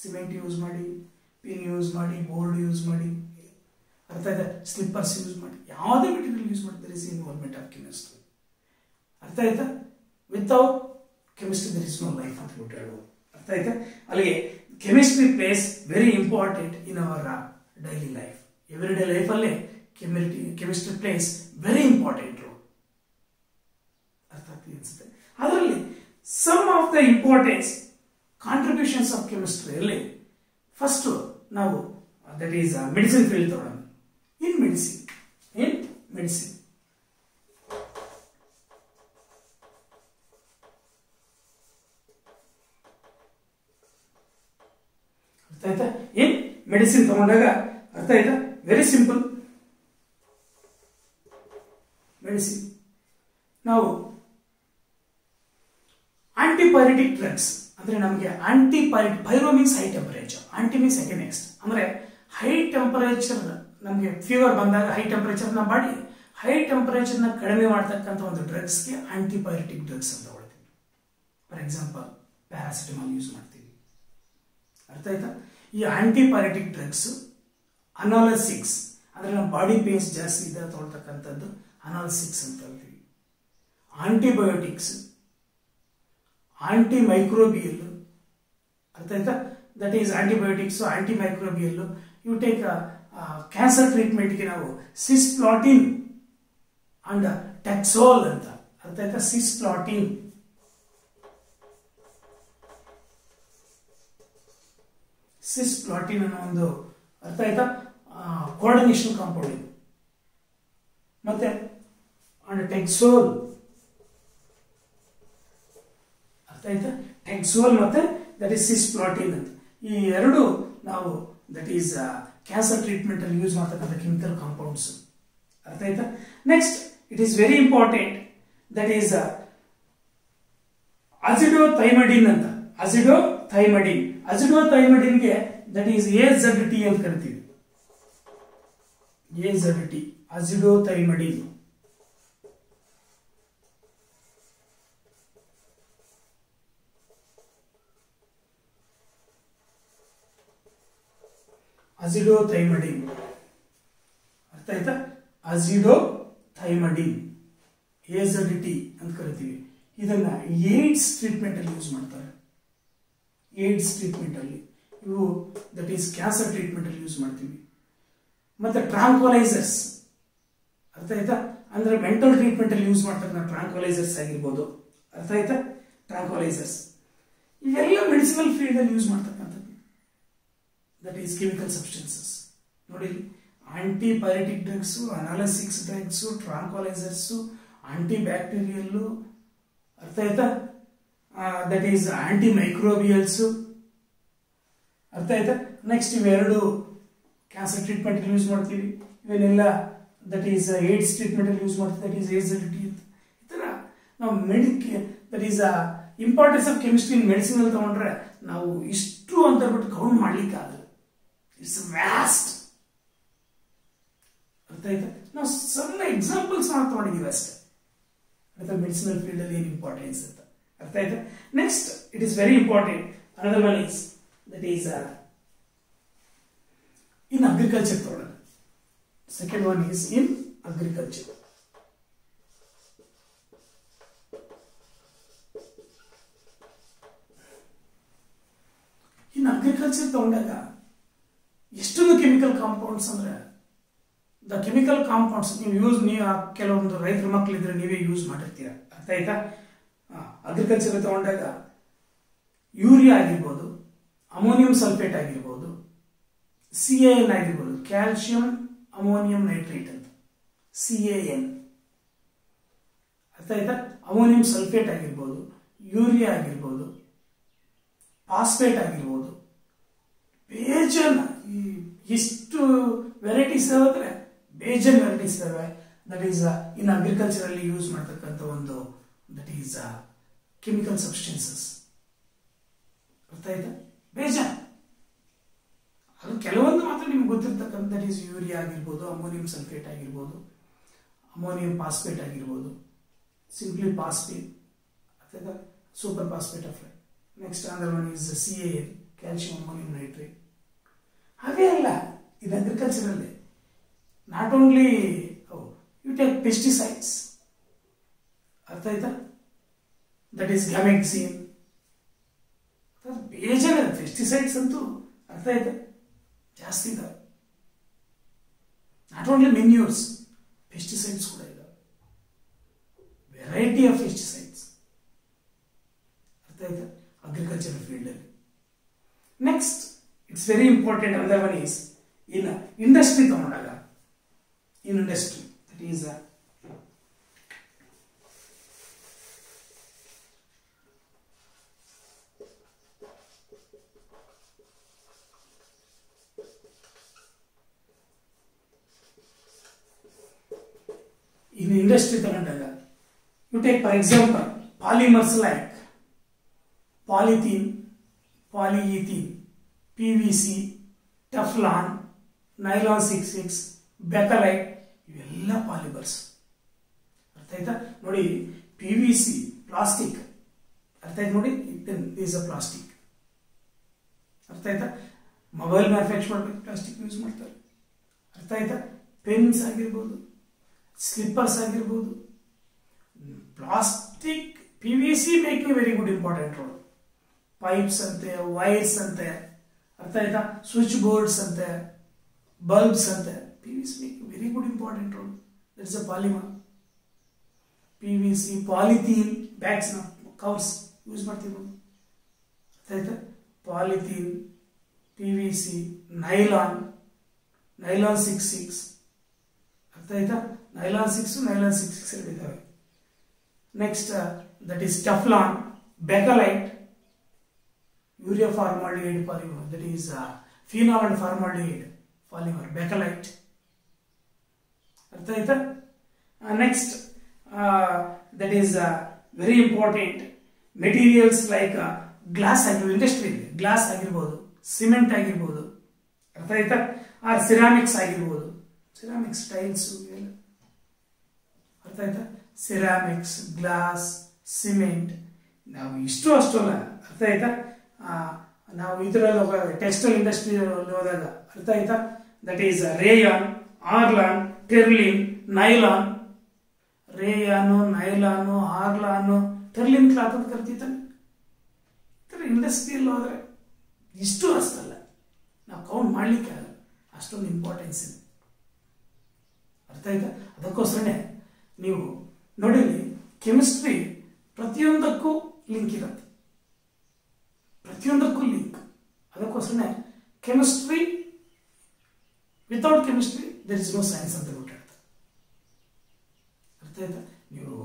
ಸಿಮೆಂಟ್ ಯೂಸ್ ಮಾಡಿ ಪಿನ್ ಯೂಸ್ ಮಾಡಿ ಬೋರ್ಡ್ ಯೂಸ್ ಮಾಡಿ, ಅರ್ಥ ಆಯ್ತಾ? ಸ್ಲಿಪ್ಪರ್ಸ್ ಯೂಸ್ ಮಾಡಿ, ಯಾವುದೇ ಮೆಟೀರಿಯಲ್ ಯೂಸ್ ಮಾಡಿ there is involvement of chemistry ಅರ್ಥ ಆಯ್ತಾ? Without chemistry there is no life ಅಂತ ಬಿಟ್ಟು ಹೇಳ್ಬೋದು ಅರ್ಥ ಆಯ್ತಾ ಅಲ್ಲಿಗೆ chemistry plays very important in our daily life every day ಲೈಫಲ್ಲಿ chemistry chemistry plays very important role ಅರ್ಥ ಆಗ್ತಿದೆ ಅನ್ಸುತ್ತೆ? ಅದರಲ್ಲಿ some of the importance contributions of ಕೆಮಿಸ್ಟ್ರಿಯಲ್ಲಿ first ನಾವು ದಟ್ ಈಸ್ ಮೆಡಿಸಿನ್ ಫೀಲ್ಡ್ ತಗೊಳ್ಳೋಣ ಇನ್ ಮೆಡಿಸಿನ್ ಇನ್ ಮೆಡಿಸಿನ್ ಅರ್ಥ ಆಯ್ತಾ ಏನ್ ಮೆಡಿಸಿನ್ ತಗೊಂಡಾಗ ಅರ್ಥ ಆಯ್ತಾ? ವೆರಿ ಸಿಂಪಲ್ ಮೆಡಿಸಿನ್ ನಾವು ಆಂಟಿಪೈರಿಟಿಕ್ ಡ್ರಗ್ಸ್ ಅಂದ್ರೆ ನಮಗೆ antipyretic pyro high temperature anti means next ಅಂದ್ರೆ ಹೈ ಟೆಂಪರೇಚರ್ ನಮಗೆ ಫೀವರ್ ಬಂದಾಗ ಹೈ ಟೆಂಪರೇಚರ್ನ ಬಾಡಿ ಹೈ ಟೆಂಪರೇಚರ್ನ ಕಡಿಮೆ ಮಾಡ್ತಕ್ಕಂಥ ಒಂದು ಡ್ರಗ್ಸ್ಗೆ ಆಂಟಿಬಯೋಟಿಕ್ ಡ್ರಗ್ಸ್ ಅಂತ ಹೊಡ್ತೀವಿ. ಫಾರ್ ಎಕ್ಸಾಂಪಲ್ ಪ್ಯಾರಾಸಿಟಮಾಲ್ ಯೂಸ್ ಮಾಡ್ತೀವಿ. ಅರ್ಥ ಆಯ್ತಾ? ಈ ಆಂಟಿಪೈರೆಟಿಕ್ ಡ್ರಗ್ಸ್ ಅನಾಲಸಿಕ್ಸ್ ಅಂದ್ರೆ ನಮ್ಮ ಬಾಡಿ ಪೇನ್ಸ್ ಜಾಸ್ತಿ ಇದೆ ತೊಗೊಳ್ತಕ್ಕಂಥದ್ದು ಅನಾಲಸಿಕ್ಸ್ ಅಂತ ಹೇಳ್ತೀವಿ. ಆಂಟಿಬಯೋಟಿಕ್ಸ್ ಆಂಟಿ ಮೈಕ್ರೋಬಿಯಲ್ ಅರ್ಥ ಆಯ್ತಾ? That is antibiotics antimicrobial you take cancer ಟ್ರೀಟ್ಮೆಂಟ್ಗೆ ನಾವು ಸಿಸ್ಪ್ಲಾಟಿನ್ ಅಂಡ್ ಟೆಕ್ಸೋಲ್ ಅಂತ. ಅರ್ಥ ಆಯ್ತಾ? ಸಿಸ್ಪ್ಲಾಟಿನ್ ಸಿಸ್ ಪ್ಲಾಟಿನ್ ಅನ್ನೋ ಒಂದು ಅರ್ಥ ಆಯ್ತಾ? ಕೋಆರ್ಡಿನೇಷನ್ ಕಾಂಪೌಂಡ್ ಇದು. ಮತ್ತೆ ಟೆಕ್ಸೋಲ್ ಅರ್ಥ ಆಯ್ತಾ? ಟೆಕ್ಸೋಲ್ ಮತ್ತೆ ದಟ್ ಈಸ್ ಸಿಸ್ ಪ್ಲಾಟಿನ್ ಅಂತ. ಈ ಎರಡು ನಾವು ದಟ್ ಈಸ್ ಕ್ಯಾನ್ಸರ್ ಟ್ರೀಟ್ಮೆಂಟ್ ಅಲ್ಲಿ ಯೂಸ್ ಮಾಡ್ತಕ್ಕಂಥ ಕೆಮಿಕಲ್ ಕಾಂಪೌಂಡ್ಸ್ ಅರ್ಥ ಆಯ್ತಾ? Next it is very important that is azidothymidine ಅಂತ. ಅಸಿಡೋ ಥೈಮಡಿನ್ ಅಸಿಡೋ ಥೈಮಡಿನ್ಗೆ that is A Z T ಅಂತ ಕರಿತೀವಿ. A Z T azidothymidine azidothymidine ಅರ್ಥ ಆಯ್ತಾ? Azidothymidine A Z T ಅಂತ ಕರಿತೀವಿ. ಇದನ್ನ ಏಡ್ಸ್ ಟ್ರೀಟ್ಮೆಂಟ್ ಅಲ್ಲಿ ಯೂಸ್ ಮಾಡ್ತಾರೆ. ಏಡ್ಸ್ ಟ್ರೀಟ್ಮೆಂಟ್ ಅಲ್ಲಿ. ಇವು ದಟ್ ಈಸ್ ಕ್ಯಾನ್ಸರ್ ಟ್ರೀಟ್ಮೆಂಟ್ ಅಲ್ಲಿ ಯೂಸ್ ಮಾಡ್ತೀವಿ. ಮತ್ತೆ ಟ್ರಾಂಕ್ವಲೈಸರ್ಸ್ ಅರ್ಥ ಆಯ್ತಾ? ಅಂದ್ರೆ ಮೆಂಟಲ್ ಟ್ರೀಟ್ಮೆಂಟ್ ಅಲ್ಲಿ ಯೂಸ್ ಮಾಡ್ತಕ್ಕಂಥ ಟ್ರಾಂಕ್ವಲೈಸರ್ಸ್ ಆಗಿರ್ಬೋದು. ಅರ್ಥ ಆಯ್ತಾ? ಟ್ರಾಂಕ್ವಲೈಸರ್ಸ್ ಇವೆಲ್ಲ ಮೆಡಿಸಿನಲ್ ಫೀಲ್ಡ್ ಅಲ್ಲಿ ಯೂಸ್ ಮಾಡ್ತಕ್ಕಂಥದ್ದು. ದಟ್ ಈಸ್ ಕೆಮಿಕಲ್ ಸಬ್ಸ್ಟೆನ್ಸಸ್ ನೋಡಿ antibiotic drugs analgesics drugs tranquillisers antibacterial ಅರ್ಥ ಆಯ್ತಾ? ದಟ್ ಈಸ್ ಆಂಟಿ ಮೈಕ್ರೋಬಿಯಲ್ಸ್ ಅರ್ಥ ಆಯ್ತಾ? ನೆಕ್ಸ್ಟ್ ಇವೆರಡು ಕ್ಯಾನ್ಸರ್ ಟ್ರೀಟ್ಮೆಂಟ್ ಯೂಸ್ ಮಾಡ್ತೀವಿ. ಇವನ್ನೆಲ್ಲ ದಟ್ ಈಸ್ ಏಡ್ಸ್ ಟ್ರೀಟ್ಮೆಂಟ್ ಅಲ್ಲಿ ಯೂಸ್ ಮಾಡ್ತೀವಿ. ದಟ್ ಈಸ್ ಏಡ್ಸ್ ಈ ಥರ ನಾವು ಮೆಡಿಕೆ that is importance of chemistry in medicine ಅಲ್ಲಿ ತಗೊಂಡ್ರೆ ನಾವು ಇಷ್ಟು ಅಂತ ಹೇಳ್ಬಿಟ್ಟು ಕೌಂಟ್ ಮಾಡ್ಲಿಕ್ಕೆ ಆಗಲ್ಲ. ಇಟ್ಸ್ ವ್ಯಾಸ್ಟ್ ಅರ್ಥ ಆಯ್ತಾ? ನಾವು ಸಣ್ಣ ಎಕ್ಸಾಂಪಲ್ಸ್ ಮಾತ್ರ ತಗೊಂಡಿದ್ದೀವಿ ಅಷ್ಟೇ. ಅರ್ಥ ಮೆಡಿಸಿನಲ್ ಫೀಲ್ಡಲ್ಲಿ ಏನು ಇಂಪಾರ್ಟೆನ್ಸ್ ಅಂತ. ಅರ್ಥ ಆಯ್ತಾ next it is very important another one is that is in agriculture ತಗೊಳ್ಳೋಣ second one is in agriculture ಇನ್ನು ಅಗ್ರಿಕಲ್ಚರ್ ತಗೊಂಡಾಗ ಎಷ್ಟೊಂದು ಕೆಮಿಕಲ್ ಕಾಂಪೌಂಡ್ಸ್ ಅಂದ್ರೆ ದ ಕೆಮಿಕಲ್ ಕಾಂಪೌಂಡ್ಸ್ ನೀವು ಯೂಸ್ ನೀವು ಕೆಲವೊಂದು ರೈತರ ಮಕ್ಕಳಿದ್ರೆ ನೀವೇ ಯೂಸ್ ಮಾಡಿರ್ತೀರ. ಅರ್ಥ ಆಯ್ತಾ? ಅಗ್ರಿಕಲ್ಚರ್ ತಗೊಂಡಾಗ ಯೂರಿಯಾ ಆಗಿರ್ಬೋದು, ಅಮೋನಿಯಂ ಸಲ್ಫೇಟ್ ಆಗಿರ್ಬೋದು ಸಿ ಎನ್ ಆಗಿರ್ಬೋದು, ಕ್ಯಾಲ್ಶಿಯಂ, ಅಮೋನಿಯಂ ನೈಟ್ರೇಟ್ ಅಂತ. ಸಿ ಎನ್ ಅರ್ಥ ಆಯ್ತಾ? ಅಮೋನಿಯಂ ಸಲ್ಫೇಟ್ ಆಗಿರ್ಬೋದು, ಯೂರಿಯಾ ಆಗಿರ್ಬೋದು, ಫಾಸ್ಫೇಟ್ ಆಗಿರ್ಬೋದು. ಬೇಜನ್ ಎಷ್ಟು ವೆರೈಟೀಸ್ ಇದಾವೆ ಬೇಜನ್ ವೆರೈಟೀಸ್ ಇದಾವೆ. ದಟ್ ಈಸ್ ಇನ್ ಅಗ್ರಿಕಲ್ಚರ್ ಅಲ್ಲಿ ಯೂಸ್ ಮಾಡ್ತಕ್ಕಂಥ ಒಂದು ದಟ್ ಈಸ್ ಕೆಮಿಕಲ್ substances. ಅರ್ಥ ಆಯ್ತಾ ಬೇಜನ್ ಅದು ಕೆಲವೊಂದು ಮಾತ್ರ ನಿಮ್ಗೆ ಗೊತ್ತಿರ್ತಕ್ಕಂಥ ಈಸ್ ಯೂರಿಯಾ ಆಗಿರ್ಬೋದು ಅಮೋನಿಯಂ ಸಲ್ಫೇಟ್ ಆಗಿರ್ಬೋದು ಅಮೋನಿಯಂ ಫಾಸ್ಫೇಟ್ ಆಗಿರ್ಬೋದು ಸಿಂಪ್ಲಿ ಫಾಸ್ಫೇಟ್ ಅಥವಾ superphosphate of next other one is C A N calcium ammonium nitrate ಹಾಗೇ ಅಲ್ಲ, ಇದು ಅಗ್ರಿಕಲ್ಚರಲ್ಲಿ not only you take pesticides ಅರ್ಥ ಆಯ್ತಾ? ದಟ್ ಈಸ್ ಗ್ಯಾಮೆಕ್ಸಿನ್ ಬೇಜಾನ ಪೆಸ್ಟಿಸೈಡ್ಸ್ ಅಂತೂ ಅರ್ಥ ಇದೆ. ಜಾಸ್ತಿ ಇದೆ. ನಾಟ್ ಓನ್ಲಿ ಮೆನ್ಯೂರ್ಸ್ ಪೆಸ್ಟಿಸೈಡ್ಸ್ ಕೂಡ ಇದೆ. ವೆರೈಟಿ ಆಫ್ ಪೆಸ್ಟಿಸೈಡ್ಸ್ ಅರ್ಥ ಇದೆ ಅಗ್ರಿಕಲ್ಚರ್ ಫೀಲ್ಡ್ ಅಲ್ಲಿ. Next it's very important another one in industry ತಗೊಂಡಾಗ in industry that is in ತಗೊಂಡಾಗ. ತಗೊಂಡಾಗ ಟೆ for example polymers like polythene polyethene P V C Teflon nylon six six Bakelite ಇವೆಲ್ಲ ಪಾಲಿಮರ್ಸ್ ಅರ್ಥ ಆಯ್ತಾ? ನೋಡಿ ಪಿ ವಿ ಸಿ ಪ್ಲಾಸ್ಟಿಕ್ ಅರ್ಥ ಆಯ್ತು ನೋಡಿ ಈಸ್ ಅ ಪ್ಲಾಸ್ಟಿಕ್ ಅರ್ಥ ಆಯ್ತಾ? ಮೊಬೈಲ್ ಮ್ಯಾನುಫ್ಯಾಕ್ಚರ್ ಮಾಡಬೇಕು ಪ್ಲಾಸ್ಟಿಕ್ ಯೂಸ್ ಮಾಡ್ತಾರೆ. ಅರ್ಥ ಆಯ್ತಾ? ಪೆನ್ಸ್ ಆಗಿರ್ಬೋದು. ಸ್ಲಿಪ್ಪರ್ಸ್ ಆಗಿರ್ಬೋದು. Plastic P V C making very good important role pipes ಅಂತೆ ವೈರ್ಸ್ ಅಂತೆ, ಅರ್ಥ ಆಯ್ತಾ? ಸ್ವಿಚ್ ಬೋರ್ಡ್ಸ್ ಅಂತೆ. ಬಲ್ಬ್ಸ್ ಅಂತೆ P V C making very good important role that's a polymer P V C polythene bags covers use ಮಾಡ್ತೀವಿ ನಾವು. ಅರ್ಥ ಆಯ್ತಾ? Polythene P V C nylon nylon six six ಅರ್ಥ ಆಯ್ತಾ? Nylon six nylon six six ಇದ್ದಾವೆ next that is Teflon Bakelite urea formaldehyde polymer that is phenol and formaldehyde polymer Bakelite ಅರ್ಥ ಆಯ್ತಾ? Next that is very important materials like glass ಆಗಿರ್ಬೋದು ಇಂಡಸ್ಟ್ರಿ ಗ್ಲಾಸ್ ಆಗಿರ್ಬೋದು ಸಿಮೆಂಟ್ ಆಗಿರ್ಬೋದು. ಅರ್ಥ ಆಯ್ತಾ? ಆರ್ ಸಿರಾಮಿಕ್ಸ್ ಆಗಿರ್ಬೋದು. ಸಿರಾಮಿಕ್ಸ್ ಟೈಲ್ಸ್ ಅರ್ಥ ಆಯ್ತಾ ಸಿರಾಮಿಕ್ಸ್ ಗ್ಲಾಸ್ ಸಿಮೆಂಟ್ ನಾವು ಇಷ್ಟು ಅಷ್ಟು ಅಲ್ಲ. ಅರ್ಥ ಆಯ್ತಾ ನಾವು ಇದರಲ್ಲಿ ಟೆಕ್ಸ್ಟೈಲ್ ಇಂಡಸ್ಟ್ರಿ ಹೋದಾಗ ಅರ್ಥ ಆಯ್ತಾ that is rayon Orlon Terylene nylon rayon nylon Orlon Terylene cloth ಅಂತ ಕರಿತಾನೆ ಇಂಡಸ್ಟ್ರಿಯಲ್ಲಿ ಹೋದ್ರೆ ಇಷ್ಟು ಅಷ್ಟಲ್ಲ. ನಾವು ಕೌಂಟ್ ಮಾಡ್ಲಿಕ್ಕೆ ಅಷ್ಟೊಂದು ಇಂಪಾರ್ಟೆನ್ಸ್ ಇದೆ ಅರ್ಥ ಆಯ್ತಾ? ಅದಕ್ಕೋಸ್ಕರನೇ ನೀವು ನೋಡಿರಿ ಕೆಮಿಸ್ಟ್ರಿ ಪ್ರತಿಯೊಂದಕ್ಕೂ ಲಿಂಕ್ ಇರುತ್ತೆ ಪ್ರತಿಯೊಂದಕ್ಕೂ ಲಿಂಕ್ ಅದಕ್ಕೋಸ್ಕರನೇ chemistry without chemistry there is no science ಅಂತ ಹೇಳ್ತಾರೆ. ಅರ್ಥ ಆಯ್ತಾ? ನೀವು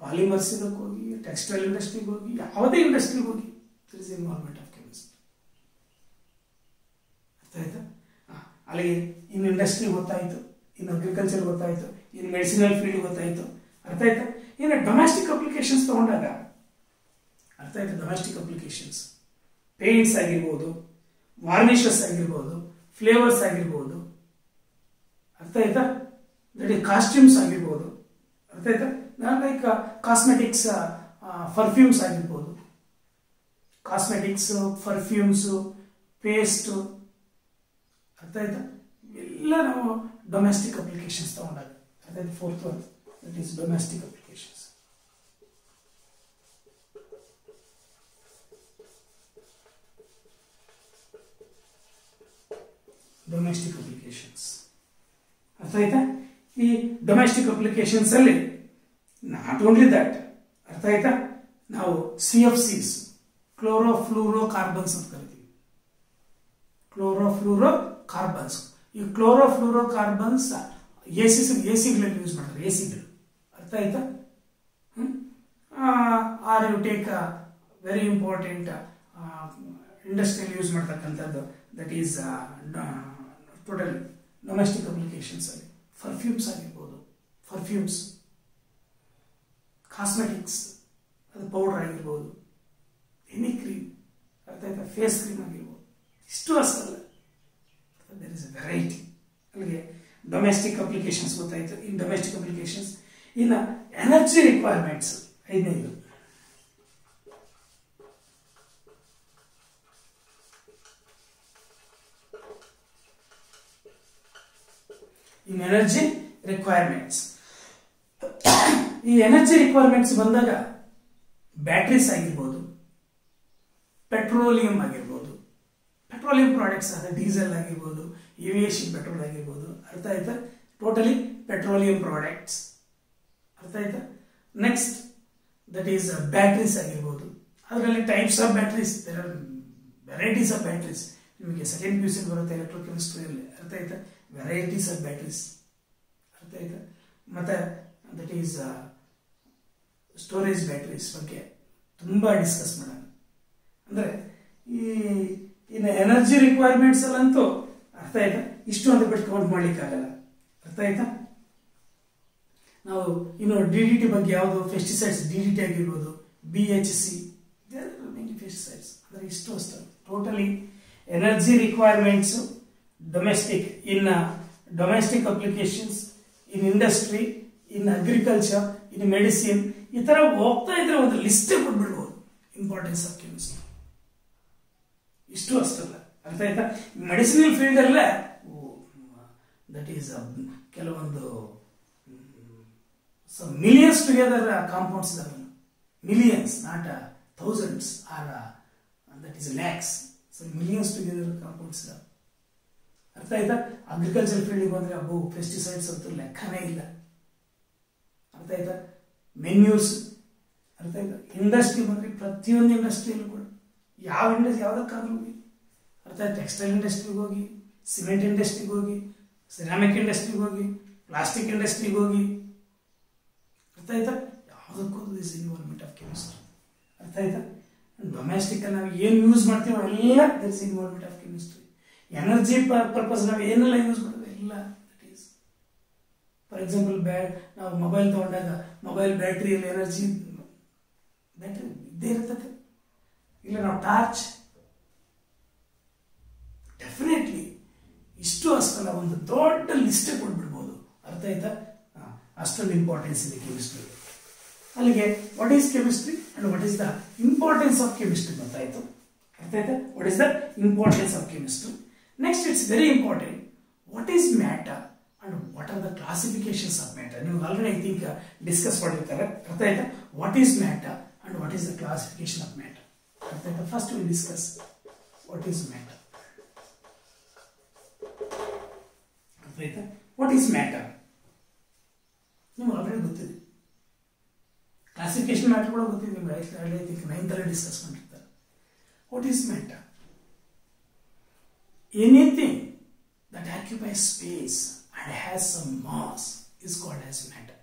ಪಾಲಿಮರ್ಸ್ ಇದಕ್ಕೆ ಹೋಗಿ ಟೆಕ್ಸ್ಟೈಲ್ ಇಂಡಸ್ಟ್ರಿಗೆ ಹೋಗಿ, ಯಾವುದೇ ಇಂಡಸ್ಟ್ರಿಗೆ ಹೋಗಿ there is involvement of chemistry ಅರ್ಥ ಆಯ್ತಾ? ಅಲ್ಲಿಗೆ ಇನ್ನು ಇಂಡಸ್ಟ್ರಿ ಗೊತ್ತಾಯಿತು. ಇನ್ ಅಗ್ರಿಕಲ್ಚರ್ ಗೊತ್ತಾಯಿತು ಇನ್ ಮೆಡಿಸಿನಲ್ ಫೀಲ್ಡ್ ಗೊತ್ತಾಯಿತು. ಅರ್ಥ ಆಯ್ತಾ? ಇನ್ನು ಡೊಮೆಸ್ಟಿಕ್ ಅಪ್ಲಿಕೇಶನ್ಸ್ ತಗೊಂಡಾಗ, ಅರ್ಥ ಆಯ್ತು ಡೊಮೆಸ್ಟಿಕ್ ಅಪ್ಲಿಕೇಶನ್ಸ್ ಪೇಂಟ್ಸ್ ಆಗಿರ್ಬೋದು ವಾರ್ನಿಷಸ್ ಆಗಿರ್ಬೋದು ಫ್ಲೇವರ್ಸ್ ಆಗಿರ್ಬೋದು. ಅರ್ಥ ಆಯ್ತಾ? ದಟ್ ಕಾಸ್ಟ್ಯೂಮ್ಸ್ ಆಗಿರ್ಬೋದು. ಅರ್ಥ ಆಯ್ತಾ? ಲೈಕ್ ಕಾಸ್ಮೆಟಿಕ್ಸ್ ಪರ್ಫ್ಯೂಮ್ಸ್ ಆಗಿರ್ಬೋದು. ಕಾಸ್ಮೆಟಿಕ್ಸ್ ಪರ್ಫ್ಯೂಮ್ಸು ಪೇಸ್ಟು ಅರ್ಥ ಆಯ್ತಾ? ಎಲ್ಲ ನಾವು ಡೊಮೆಸ್ಟಿಕ್ ಅಪ್ಲಿಕೇಶನ್ಸ್ ತಗೊಂಡಾಗ ಅರ್ಥ ಆಯ್ತು fourth one that is domestic applications domestic applications ಅರ್ಥ ಆಯ್ತಾ ಈ ಡೊಮೆಸ್ಟಿಕ್ ಅಪ್ಲಿಕೇಶನ್ಸ್ ಅಲ್ಲಿ ನಾಟ್ ಓನ್ಲಿ ದಟ್ ಅರ್ಥ ಆಯ್ತಾ ನಾವು C F Cs chlorofluorocarbons ಅಂತ ಕರಿತೀವಿ ಕ್ಲೋರೋಫ್ಲೂರೋ ಕಾರ್ಬನ್ಸ್ ಈ chlorofluorocarbons AC C A ಸಿಗಳಲ್ಲಿ ಯೂಸ್ ಮಾಡ್ತಾರೆ ಎ ಸಿಗಳು ಅರ್ಥ ಆಯ್ತಾ? Are you take very important industrial use ಮಾಡ್ತಕ್ಕಂಥದ್ದು. That is total domestic applications ಅಲ್ಲಿ. ಪರ್ಫ್ಯೂಮ್ಸ್ ಆಗಿರ್ಬೋದು. ಪರ್ಫ್ಯೂಮ್ಸ್ ಕಾಸ್ಮೆಟಿಕ್ಸ್ ಅದು ಪೌಡರ್ ಆಗಿರ್ಬೋದು. ಎನಿ ಕ್ರೀಮ್ ಅರ್ಥ ಆಯ್ತಾ? ಫೇಸ್ ಕ್ರೀಮ್ ಆಗಿರ್ಬೋದು. ಇಷ್ಟು ಅಷ್ಟಲ್ಲ. ದರ್ ಇಸ್ ವೆರೈಟಿ ಅಲ್ಲಿಗೆ ಡೊಮೆಸ್ಟಿಕ್ ಅಪ್ಲಿಕೇಶನ್ಸ್ ಗೊತ್ತಾಯಿತು. ಇನ್ ಡೊಮೆಸ್ಟಿಕ್ ಅಪ್ಲಿಕೇಶನ್ಸ್ ಇನ್ನು ಎನರ್ಜಿ ರಿಕ್ವೈರ್ಮೆಂಟ್ಸ್ ಐದನೇದು. ಇನ್ ಎನರ್ಜಿ ರಿಕ್ವೈರ್ಮೆಂಟ್ಸ್ ಈ ಎನರ್ಜಿ ರಿಕ್ವೈರ್ಮೆಂಟ್ಸ್ ಬಂದಾಗ ಬ್ಯಾಟ್ರೀಸ್ ಆಗಿರ್ಬೋದು ಪೆಟ್ರೋಲಿಯಂ ಆಗಿರ್ಬೋದು ಪೆಟ್ರೋಲಿಯಂ ಪ್ರಾಡಕ್ಟ್ಸ್ ಆದ ಡೀಸೆಲ್ ಆಗಿರ್ಬೋದು ಏವಿಯೇಷನ್ ಪೆಟ್ರೋಲ್ ಆಗಿರ್ಬೋದು, ಅರ್ಥ ಆಯ್ತಾ? ಟೋಟಲಿ ಪೆಟ್ರೋಲಿಯಂ ಪ್ರಾಡಕ್ಟ್ಸ್ ಅರ್ಥ ಆಯ್ತಾ? ನೆಕ್ಸ್ಟ್ ದಟ್ ಈಸ್ ಬ್ಯಾಟ್ರೀಸ್ ಆಗಿರ್ಬೋದು. ಅದರಲ್ಲಿ types of batteries there are varieties of batteries ನಿಮಗೆ ಸೆಕೆಂಡ್ ಪಿ ಸಿ ಬರುತ್ತೆ ಎಲೆಕ್ಟ್ರೋಕೆಮಿಸ್ಟ್ರಿಯಲ್ಲಿ ಅರ್ಥ ಆಯ್ತಾ? ವೆರೈಟೀಸ್ ಆಫ್ ಬ್ಯಾಟ್ರೀಸ್ ಅರ್ಥ ಆಯ್ತಾ? ಮತ್ತೆ ದಟ್ ಈಸ್ ಸ್ಟೋರೇಜ್ ಬ್ಯಾಟ್ರೀಸ್ ಬಗ್ಗೆ ತುಂಬ ಡಿಸ್ಕಸ್ ಮಾಡೋಣ. ಅಂದರೆ, ಈ ಇನ್ನು ಎನರ್ಜಿ ರಿಕ್ವೈರ್ಮೆಂಟ್ಸ್ ಅಲ್ಲಂತೂ ಅರ್ಥ ಆಯ್ತಾ? ಇಷ್ಟು ಅಂತ ಬಿಟ್ಟು ಕೌಂಟ್ ಮಾಡ್ಲಿಕ್ಕಾಗಲ್ಲ. ಅರ್ಥ ಆಯ್ತಾ? ನಾವು ಇನ್ನು ಡಿ ಡಿ ಟಿ ಬಗ್ಗೆ ಯಾವುದು ಫೆಸ್ಟಿಸೈಡ್ಸ್ ಡಿ ಡಿ ಟಿ ಆಗಿರ್ಬೋದು ಬಿ ಎಚ್ ಸಿ ಫೆಸ್ಟಿಸೈಡ್ಸ್ ಅಂದರೆ ಇಷ್ಟು ಅಷ್ಟು. Totally energy requirements domestic in domestic applications in industry in agriculture in medicine ಈ ತರ ಹೋಗ್ತಾ ಇದ್ರೆ ಒಂದು ಲಿಸ್ಟೇ ಕೊಟ್ಬಿಡ್ಬೋದು. ಇಂಪಾರ್ಟೆನ್ಸ್ ಆಫ್ ಕೆಮಿಸ್ಟ್ರಿ ಇಷ್ಟು ಅಷ್ಟಲ್ಲ ಅರ್ಥ ಆಯ್ತಾ? ಮೆಡಿಸಿನಲ್ ಫೀಲ್ಡ್ ಅಲ್ಲೇ ದಟ್ ಈಸ್ ಕೆಲವೊಂದು millions together compounds millions not thousands or that is lakhs so millions together compounds ಅರ್ಥ ಆಯ್ತಾ? ಅಗ್ರಿಕಲ್ಚರ್ ಫೀಲ್ಡಿಗೆ ಬಂದ್ರೆ, ಅಬ್ಬು ಪೆಸ್ಟಿಸೈಡ್ಸ್ ಅಂತೂ ಲೆಕ್ಕನೇ ಇಲ್ಲ. ಅರ್ಥ ಆಯ್ತಾ? ಮೆನ್ಯೂಸ್ ಅರ್ಥ ಆಯ್ತಾ? ಇಂಡಸ್ಟ್ರಿ ಬಂದ್ರೆ ಪ್ರತಿಯೊಂದು ಇಂಡಸ್ಟ್ರಿಯಲ್ಲೂ ಯಾವ ಇಂಡಸ್ಟ್ರಿ ಯಾವುದಕ್ಕಾದ್ರೂ ಹೋಗಿ. ಅರ್ಥ ಆಯ್ತು? ಟೆಕ್ಸ್ಟೈಲ್ ಇಂಡಸ್ಟ್ರಿಗೆ ಹೋಗಿ ಸಿಮೆಂಟ್ ಇಂಡಸ್ಟ್ರಿಗೆ ಹೋಗಿ ಸಿರಾಮಿಕ್ ಇಂಡಸ್ಟ್ರಿಗೆ ಹೋಗಿ ಪ್ಲಾಸ್ಟಿಕ್ ಇಂಡಸ್ಟ್ರಿಗೆ ಹೋಗಿ. ಅರ್ಥ ಆಯ್ತಾ? ಯಾವುದಕ್ಕೂ ದಿಸ್ ಇನ್ವಾಲ್ವ್ಮೆಂಟ್ ಆಫ್ ಕೆಮಿಸ್ಟ್ರಿ ಅರ್ಥ ಆಯ್ತಾ? ಡೊಮೆಸ್ಟಿಕ್ ನಾವು ಏನು ಯೂಸ್ ಮಾಡ್ತೀವೋ ಎಲ್ಲ this involvement of chemistry energy purpose ನಾವು ಏನೆಲ್ಲ ಯೂಸ್ ಮಾಡೋದು ಎಲ್ಲ ದಟ್ ಈಸ್ ಫಾರ್ ಎಕ್ಸಾಂಪಲ್ ಬ್ಯಾ ನಾವು ಮೊಬೈಲ್ ತೊಗೊಂಡಾಗ ಮೊಬೈಲ್ ಬ್ಯಾಟ್ರಿಯಲ್ಲಿ ಎನರ್ಜಿ ಬ್ಯಾಟ್ರಿ ಇದ್ದೇ ಇರ್ತದೆ. ಇಲ್ಲ ನಾವು ಟಾರ್ಚ್ ಡೆಫಿನೆಟ್ಲಿ ಇಷ್ಟು ಅಷ್ಟಲ್ಲ ಒಂದು ದೊಡ್ಡ ಲಿಸ್ಟೇ ಕೊಟ್ಬಿಡ್ಬೋದು. ಅರ್ಥ ಆಯ್ತಾ? ಅಷ್ಟೊಂದು ಇಂಪಾರ್ಟೆನ್ಸ್ ಇದೆ ಕೆಮಿಸ್ಟ್ರಿ ಅಲ್ಲಿಗೆ what is chemistry and what is the importance of chemistry ಗೊತ್ತಾಯ್ತು? ಅರ್ಥ ಆಯ್ತಾ? What is the importance of chemistry next it's very important what is matter and what are the classifications of matter ನೀವು ಆಲ್ರೆಡಿ ಐ ಥಿಂಕ್ ಡಿಸ್ಕಸ್ ಮಾಡಿರ್ತಾರೆ. ಅರ್ಥ ಆಯ್ತಾ? What is matter and what is the classification of matter ಅರ್ಥ ಆಯ್ತಾ first will discuss what is matter ಅರ್ಥ ಆಯ್ತಾ ವಾಟ್ ಈಸ್ ಮ್ಯಾಟರ್ ನಿಮ್ಗೆ ಆಲ್ರೆಡಿ ಗೊತ್ತಿದೆ. ಕ್ಲಾಸಿಫಿಕೇಶನ್ ಮ್ಯಾಟರ್ ಕೂಡ ಗೊತ್ತಿದೆ ನಿಮ್ಗೆ ಐ ಥಿಂಕ್ ನೈನ್ತಲ್ಲಿ ಡಿಸ್ಕಸ್ ಮಾಡಿರ್ತಾರೆ what is matter anything that occupies space and has some mass is called as matter.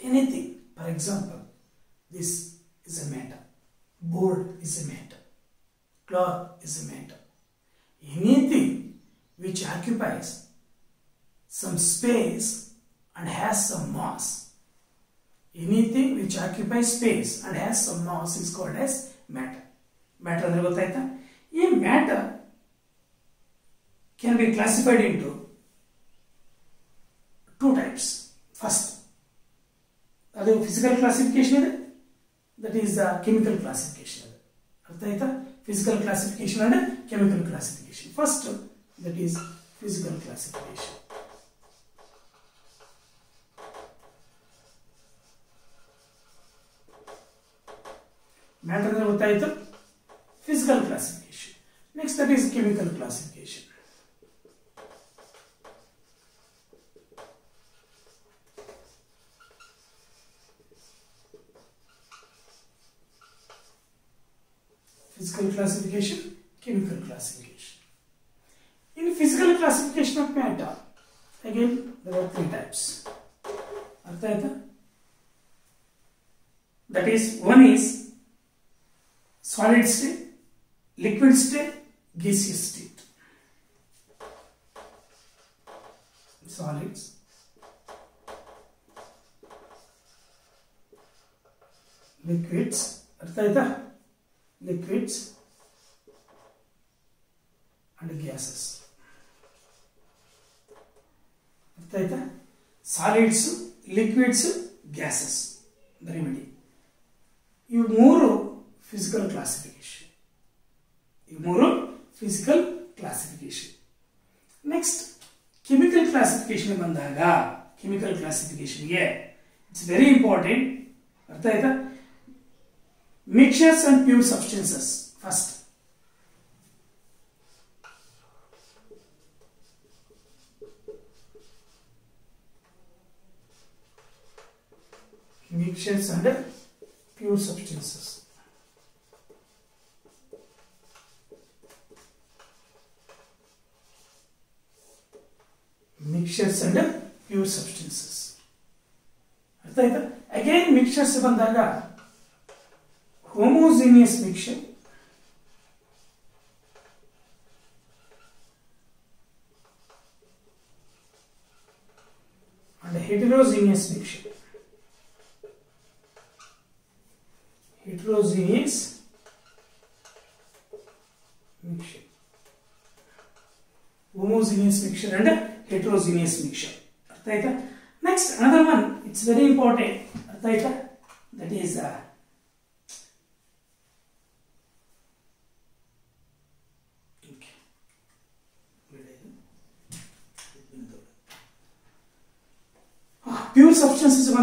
Anything, for example, this is a matter, board is a matter, cloth is a matter. Anything which occupies some space and has some mass. Anything which occupies space and has some mass is called as matter. Matter ಅಂದ್ರೆ ಗೊತ್ತಾಯ್ತಾ ಈ matter can be classified into two types first ಅದು ಫಿಸಿಕಲ್ ಕ್ಲಾಸಿಫಿಕೇಶನ್ ಇದೆ that is the chemical classification ಇದೆ ಅರ್ಥ ಆಯ್ತಾ physical classification and chemical classification first that is physical classification matter ಅಂದ್ರೆ ಗೊತ್ತಾಯಿತು physical classification next that is chemical classification physical classification, chemical classification. In physical classification of matter, again there are three types. ಅರ್ಥ ಆಯ್ತಾ that is one is solid state liquid state gaseous state. Solids. Liquids. ಅರ್ಥ ಆಯ್ತಾ ಲಿಕ್ವಿಡ್ಸ್ ಅಂಡ್ ಗ್ಯಾಸಸ್ ಅರ್ಥ ಆಯ್ತಾ ಸಾಲಿಡ್ಸ್ ಲಿಕ್ವಿಡ್ಸ್ ಗ್ಯಾಸಸ್ ರೆಮಿಡಿ ಇವು ಮೂರು ಫಿಸಿಕಲ್ ಕ್ಲಾಸಿಫಿಕೇಶನ್ ಇವು ಮೂರು physical classification next chemical classification ಬಂದಾಗ ಕೆಮಿಕಲ್ ಕ್ಲಾಸಿಫಿಕೇಶನ್ಗೆ ಇಟ್ಸ್ ವೆರಿ ಇಂಪಾರ್ಟೆಂಟ್ ಅರ್ಥ ಆಯ್ತಾ Mixtures and pure substances first mixtures and pure substances. Mixtures and pure substances. ಅರ್ಥ ಆಯ್ತಾ ಅಗೇನ್ ಮಿಕ್ಸರ್ಸ್ ಬಂದಾಗ homogeneous mixture and heterogeneous mixture heterogeneous mixture homogeneous mixture and heterogeneous mixture next another one. It's very important. That is uh,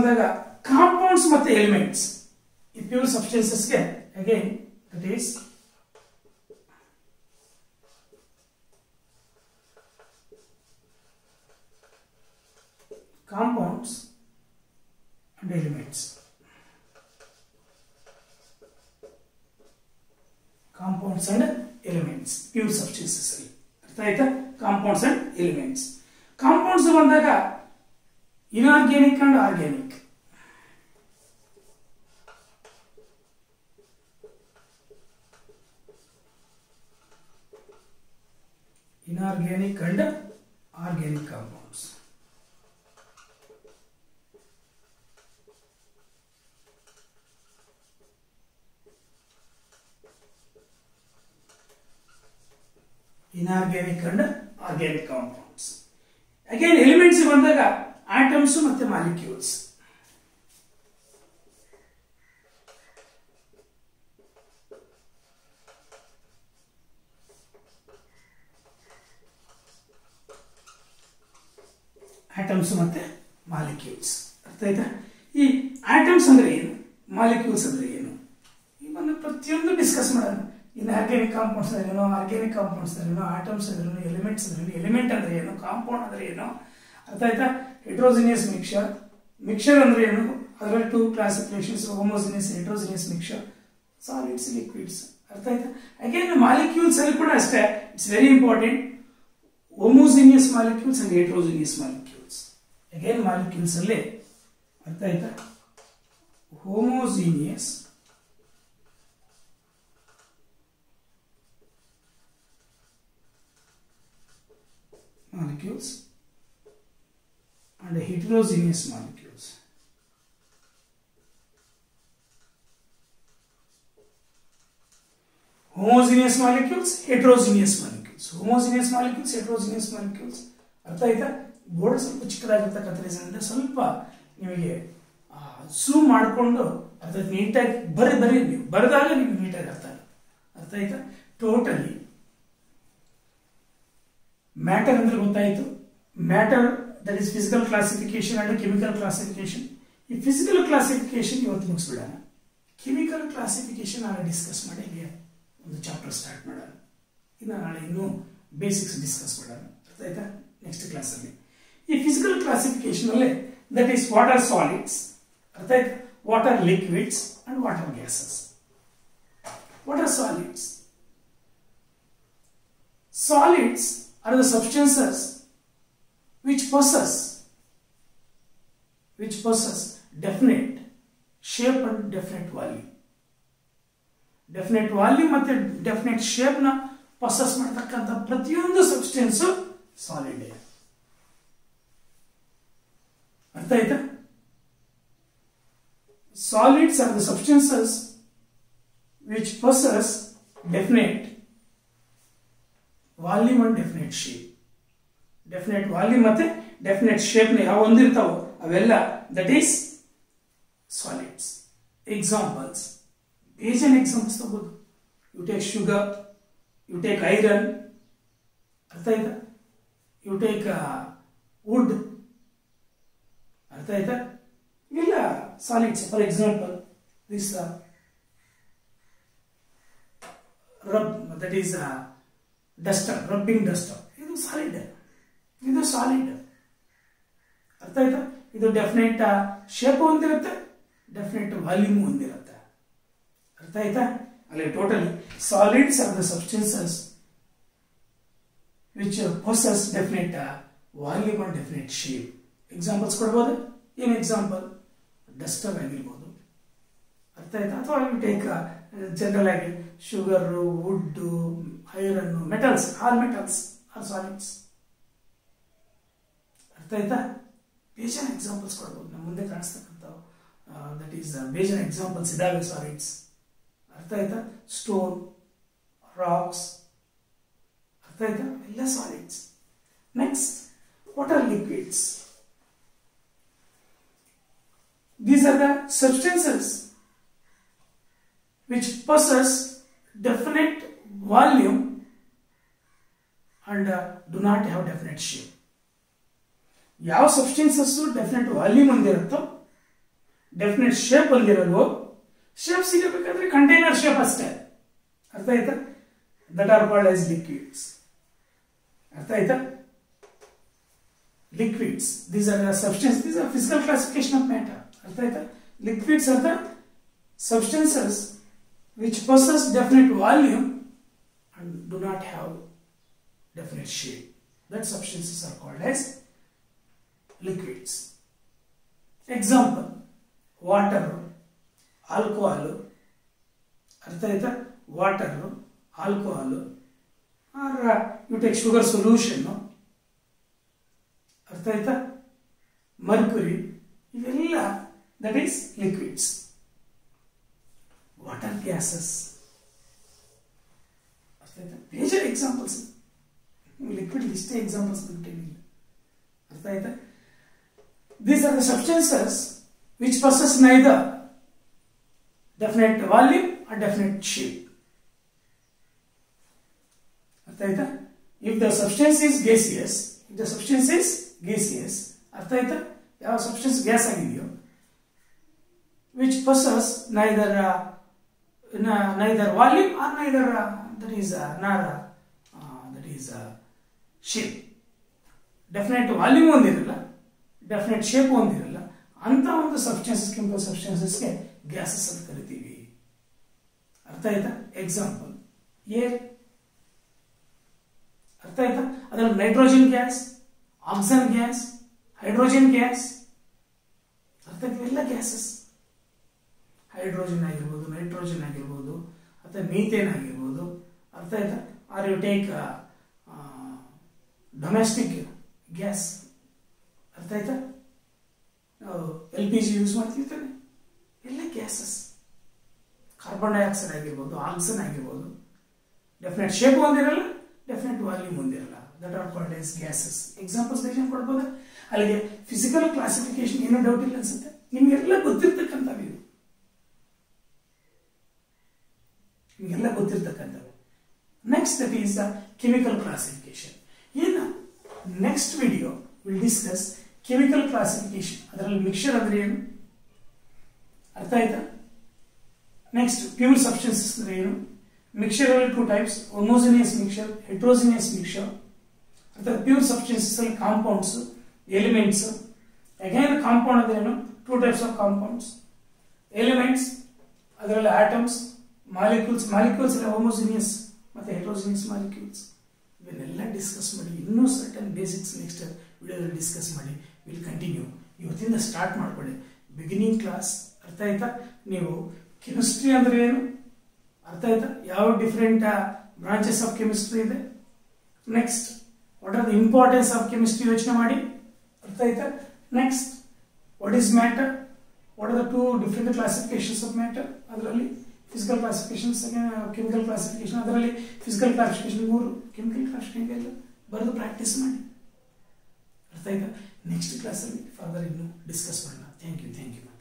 ಬಂದಾಗ ಕಾಂಪೌಂಡ್ಸ್ ಮತ್ತೆ ಎಲಿಮೆಂಟ್ಸ್ ಈ pure ಸಬ್ಸ್ಟೆನ್ಸಸ್ಗೆ again that is compounds and elements compounds and elements pure substances ಅಲ್ಲಿ. ಅರ್ಥ ಆಯ್ತಾ? ಕಾಂಪೌಂಡ್ಸ್ ಅಂಡ್ ಎಲಿಮೆಂಟ್ಸ್ ಕಾಂಪೌಂಡ್ಸ್ ಬಂದಾಗ Inorganic and organic inorganic and organic compounds. Inorganic and organic compounds. Again, elements ಬಂದಾಗ atoms ಮತ್ತೆ ಮಾಲಿಕ್ಯೂಲ್ಸ್ ಆಟಮ್ಸ್ ಮತ್ತೆ ಮಾಲಿಕ್ಯೂಲ್ಸ್ ಅರ್ಥ ಆಯ್ತಾ? ಈ ಆಟಮ್ಸ್ ಅಂದ್ರೆ ಏನು? ಮಾಲಿಕ್ಯೂಲ್ಸ್ ಅಂದ್ರೆ ಏನು? ಇವನ್ನು ಪ್ರತಿಯೊಂದು ಡಿಸ್ಕಸ್ ಮಾಡೋಣ. ಇನ್ನು ಆರ್ಗ್ಯಾನಿಕ್ ಕಾಂಪೌಂಡ್ಸ್ ಅಂದ್ರೆ ಏನು? ಆರ್ಗ್ಯಾನಿಕ್ ಕಾಂಪೌಂಡ್ಸ್ ಅಂದ್ರೆ ಏನು? ಆಟಮ್ಸ್ ಅಂದ್ರೆ ಎಲಿಮೆಂಟ್ಸ್ ಅಂದ್ರೆ ಏನು? ಎಲಿಮೆಂಟ್ ಅಂದ್ರೆ ಏನು? ಕಾಂಪೌಂಡ್ ಅಂದ್ರೆ ಏನು? ಅರ್ಥ ಆಯ್ತಾ? ಹೆಟ್ರೋಜಿನಿಯಸ್ ಮಿಕ್ಸರ್ ಮಿಕ್ಸರ್ ಅಂದ್ರೆ ಏನು? ಅದರಲ್ಲಿ two classifications homogeneous heterogeneous mixture solids liquids ಅರ್ಥ ಆಯ್ತಾ? ಅಗೇನ್ ಮಾಲಿಕ್ಯೂಲ್ಸ್ ಅಲ್ಲಿ ಕೂಡ ಅಷ್ಟೇ. It's very important homogeneous molecules and heterogeneous molecules again molecules ಅಲ್ಲಿ. ಅರ್ಥ ಆಯ್ತಾ? Homogeneous molecules. And heterogeneous molecules. Homogeneous molecules, heterogeneous molecules. Homogeneous molecules, heterogeneous molecules. ಅರ್ಥ ಆಯ್ತಾ ಬೋರ್ಡ್ ಸ್ವಲ್ಪ ಚಿಕ್ಕದಾಗಿರ್ತಕ್ಕಂಥ ರೀಸನ್ ಸ್ವಲ್ಪ ನಿಮಗೆ ಸೂಮ್ ಮಾಡಿಕೊಂಡು ಅರ್ಥ ನೀಟಾಗಿ ಬರೀ ಬರೀ ನೀವು ಬರೆದಾಗ ನಿಮ್ಗೆ ನೀಟಾಗಿ ಅರ್ಥ ಅರ್ಥ ಆಯ್ತಾ ಟೋಟಲಿ ಮ್ಯಾಟರ್ ಅಂದ್ರೆ ಗೊತ್ತಾಯಿತು matter that is physical classification and chemical classification ಈ ಫಿಸಿಕಲ್ ಕ್ಲಾಸಿಫಿಕೇಶನ್ ಇವತ್ತು ಮುಗಿಸ್ಬಿಡೋಣ. ಕೆಮಿಕಲ್ ಕ್ಲಾಸಿಫಿಕೇಶನ್ ನಾಳೆ ಡಿಸ್ಕಸ್ ಮಾಡಿ ಒಂದು ಚಾಪ್ಟರ್ ಸ್ಟಾರ್ಟ್ ಮಾಡೋಣ. ಇನ್ನು ನಾಳೆ ಇನ್ನೂ ಬೇಸಿಕ್ಸ್ ಡಿಸ್ಕಸ್ ಮಾಡೋಣ. ಅರ್ಥ ಆಯ್ತಾ ನೆಕ್ಸ್ಟ್ ಕ್ಲಾಸಲ್ಲಿ ಈ ಫಿಸಿಕಲ್ ಕ್ಲಾಸಿಫಿಕೇಶನ್ ಅಲ್ಲೇ that is what are solids ಅರ್ಥ ಆಯ್ತಾ what are liquids and what are gases what are solids solids are the substances which possess which possess definite. Shape and definite value. Definite volume ಮತ್ತೆ ಡೆಫಿನೆಟ್ ಶೇಪ್ನ ಪೊಸೆಸ್ ಮಾಡತಕ್ಕಂಥ ಪ್ರತಿಯೊಂದು ಸಬ್ಸ್ಟೆನ್ಸ್ ಸಾಲಿಡ್ ಅರ್ಥ ಆಯ್ತಾ? Solids are the substances which possess definite volume and definite shape definite volume ಮತ್ತೆ ಡೆಫಿನೆಟ್ ಶೇಪ್ನ ಯಾವ ಹೊಂದಿರ್ತಾವೋ ಅವೆಲ್ಲ ದಟ್ ಈಸ್ ಸಾಲಿಡ್ಸ್ ಎಕ್ಸಾಂಪಲ್ಸ್ ಬೇಜನ್ examples ತಗೋದು you take sugar you take iron ಅರ್ಥ ಆಯ್ತಾ? ಯು ಟೇಕ್ ವುಡ್ ಅರ್ಥ ಆಯ್ತಾ? ಇಲ್ಲ solids for example this rub that is duster rubbing duster ಇದು ಸಾಲಿಡ್ ಇದು ಸಾಲಿಡ್ ಅರ್ಥ ಆಯ್ತಾ? ಇದು ಡೆಫಿನೆಟ್ ಶೇಪ್ ಹೊಂದಿರುತ್ತೆ ಡೆಫಿನೆಟ್ ವಾಲ್ಯೂಮ್ ಹೊಂದಿರುತ್ತೆ. ಅರ್ಥ ಆಯ್ತಾ? ಅಲ್ಲಿ totally solids are the substances which possess definite volume and definite shape examples ಕೊಡ್ಬೋದು? ಏನು ಎಕ್ಸಾಂಪಲ್ ಡಸ್ಟರ್ ಆಗಿರ್ಬೋದು. ಅರ್ಥ ಆಯ್ತಾ? ಅಥವಾ ಯು ಟೇಕ್ ಜನರಲ್ ಆಗಿ sugar wood iron metals all metals are solids ಅರ್ಥ ಆಯ್ತಾ? ಬೇಜಾನ್ ಎಕ್ಸಾಂಪಲ್ಸ್ ಕೊಡ್ಬೋದು. ನಮ್ಮ ಮುಂದೆ ಕಾಣಿಸ್ತಕ್ಕಂಥವು ದಟ್ ಈಸ್ ಬೇಜಾನ್ ಎಕ್ಸಾಂಪಲ್ಸ್ ಇದಾವೆ ಸಾಲಿಡ್ಸ್ ಅರ್ಥ ಆಯ್ತಾ? ಸ್ಟೋನ್ ರಾಕ್ಸ್ ಅರ್ಥ ಆಯ್ತಾ? ಎಲ್ಲ solids next what are liquids these are the substances which possess definite volume and uh, do not have definite. ಯಾವ ಸಬ್ಸ್ಟೆನ್ಸಸ್ ಡೆಫಿನೆಟ್ ವಾಲ್ಯೂಮ್ ಹೊಂದಿರುತ್ತೋ ಡೆಫಿನೆಟ್ ಶೇಪ್ ಹೊಂದಿರೋದು ಶೇಪ್ ಸಿಗಬೇಕಾದ್ರೆ ಕಂಟೈನರ್ ಶೇಪ್ ಅಷ್ಟೇ ಅರ್ಥ ಆಯ್ತಾ that are called as liquids ಅರ್ಥ ಆಯ್ತಾ liquids these are the substances these are physical classification of matter ಅರ್ಥ ಆಯ್ತಾ liquids are the substances which possess definite volume and do not have definite shape that substances are called as liquids. Example, water, alcohol. ಅರ್ಥ ಆಯ್ತಾ water alcohol are you take sugar solution ಅರ್ಥ ಆಯ್ತಾ ಮರ್ಕುರಿ ಇವೆಲ್ಲ that is liquids what are gases ಅರ್ಥ ಆಯ್ತಾ ಬೇಜಾರ್ ಎಕ್ಸಾಂಪಲ್ಸ್ ಲಿಕ್ವಿಡ್ ಇಷ್ಟೇ ಎಕ್ಸಾಂಪಲ್ಸ್ ಬಿಟ್ಟಿಲ್ಲ ಅರ್ಥ ಆಯ್ತಾ these are the substances which possess neither definite volume and definite shape ಅರ್ಥ ಆಯ್ತಾ if the substance is gaseous if the substance is gaseous ಅರ್ಥ ಆಯ್ತಾ ಯಾವ ಸಬ್ಸ್ಟೆನ್ಸ್ ಗ್ಯಾಸ್ ಆಗಿದೆಯೋ which possess neither neither volume or neither that is nor that is shape definite volume ಒಂದಿರಲ್ಲ definite shape ಒಂದಿರಲ್ಲ. ಅಂತ ಒಂದು ಸಬ್ಸ್ಟೆನ್ಸಸ್ ಕೆಮಿಕಲ್ ಸಬ್ಸ್ಟೆನ್ಸಸ್ಗೆ ಗ್ಯಾಸಸ್ ಅಂತ ಕರಿತೀವಿ. ಅರ್ಥ ಆಯ್ತಾ? ಎಕ್ಸಾಂಪಲ್ ಏರ್ ಅರ್ಥ ಆಯ್ತಾ? ಅದರಲ್ಲಿ nitrogen gas oxygen gas hydrogen gas ಅರ್ಥ ಎಲ್ಲ ಗ್ಯಾಸಸ್ ಹೈಡ್ರೋಜನ್ ಆಗಿರ್ಬೋದು ನೈಟ್ರೋಜನ್ ಆಗಿರ್ಬೋದು ಅಥವಾ ಮೀಥೇನ್ ಆಗಿರ್ಬೋದು. ಅರ್ಥ ಆಯ್ತಾ? Are you take domestic gas ಅರ್ಥ ಆಯ್ತಾ ನಾವು ಎಲ್ ಪಿ ಜಿ ಯೂಸ್ ಮಾಡ್ತೀವಿ ತಾನೆ ಎಲ್ಲ ಗ್ಯಾಸಸ್ ಕಾರ್ಬನ್ ಡೈಆಕ್ಸೈಡ್ ಆಗಿರ್ಬೋದು ಆಕ್ಸಿಜನ್ ಆಗಿರ್ಬೋದು. ಡೆಫಿನೆಟ್ ಶೇಪ್ ಒಂದಿರಲ್ಲ definite volume ಒಂದಿರಲ್ಲ. That are called as gases examples ಬೇಜಾನ್ ಕೊಡ್ಬೋದಾ? ಅಲ್ಲಿಗೆ ಫಿಸಿಕಲ್ ಕ್ಲಾಸಿಫಿಕೇಶನ್ ಏನೋ ಡೌಟ್ ಇಲ್ಲ ಅನ್ಸುತ್ತೆ. ನಿಮ್ಗೆಲ್ಲ ಗೊತ್ತಿರ್ತಕ್ಕಂಥವು ಇದು ನಿಮಗೆಲ್ಲ ಗೊತ್ತಿರ್ತಕ್ಕಂಥವು. Next that is the chemical classification ಏನು? Next video will discuss chemical classification ಅದರಲ್ಲಿ ಮಿಕ್ಸರ್ ಅಂದ್ರೆ ಏನು? ಅರ್ಥ ಆಯ್ತಾ? ನೆಕ್ಸ್ಟ್ ಪ್ಯೂರ್ ಸಬ್ಸ್ಟೆನ್ಸಸ್ ಅಂದ್ರೆ ಏನು? ಮಿಕ್ಸರ್ ಅಲ್ಲಿ two types homogeneous mixture heterogeneous mixture ಅಥವಾ ಪ್ಯೂರ್ ಸಬ್ಸ್ಟೆನ್ಸಸ್ ಅಲ್ಲಿ ಕಾಂಪೌಂಡ್ಸ್ ಎಲಿಮೆಂಟ್ಸ್ ಅಗೈನ್ ಕಾಂಪೌಂಡ್ ಅಂದ್ರೆ ಏನು? Two types of compounds elements ಅದರಲ್ಲಿ ಆಟಮ್ಸ್ ಮಾಲಿಕ್ಯೂಲ್ಸ್ ಮಾಲಿಕ್ಯೂಲ್ಸ್ ಅಲ್ಲಿ ಹೋಮೋಜಿನಿಯಸ್ ಮತ್ತೆ ಹೆಟ್ರೋಜಿನಿಯಸ್ ಮಾಲಿಕ್ಯೂಲ್ಸ್ ಇವನ್ನೆಲ್ಲ ಡಿಸ್ಕಸ್ ಮಾಡಿ. ಇನ್ನೂ ಸರ್ಟನ್ ಬೇಸಿಕ್ಸ್ ನೆಕ್ಸ್ಟ್ ವಿಡಿಯೋದಲ್ಲಿ ಡಿಸ್ಕಸ್ ಮಾಡಿ. ವಿಲ್ ಕಂಟಿನ್ಯೂ ಇವತ್ತಿಂದ ಸ್ಟಾರ್ಟ್ ಮಾಡ್ಕೊಳ್ಳಿ. ಬಿಗಿನಿಂಗ್ ಕ್ಲಾಸ್ ಅರ್ಥ ಆಯ್ತಾ? ನೀವು ಕೆಮಿಸ್ಟ್ರಿ ಅಂದ್ರೆ ಏನು? ಅರ್ಥ ಆಯ್ತಾ? ಯಾವ ಡಿಫ್ರೆಂಟ್ ಬ್ರಾಂಚಸ್ ಆಫ್ ಕೆಮಿಸ್ಟ್ರಿ ಇದೆ? Next what are the importance of chemistry ಯೋಚನೆ ಮಾಡಿ. ಅರ್ಥ ಆಯ್ತಾ? Next what is matter what are the two different classifications of matter ಅದರಲ್ಲಿ ಫಿಸಿಕಲ್ ಕ್ಲಾಸಿಫಿಕೇಶನ್ ಕೆಮಿಕಲ್ ಕ್ಲಾಸಿಫಿಕೇಶನ್ ಅದರಲ್ಲಿ ಫಿಸಿಕಲ್ ಕ್ಲಾಸಿಫಿಕೇಶನ್ ಮೂರು. ಕೆಮಿಕಲ್ ಕ್ಲಾಸಿಫಿಕೇಶನ್ ಬರೆದು ಪ್ರಾಕ್ಟೀಸ್ ಮಾಡಿ. ಅರ್ಥ ಆಯ್ತಾ? नेक्स्ट क्लास में फर्दर इन डिस्कस करना। Thank you thank you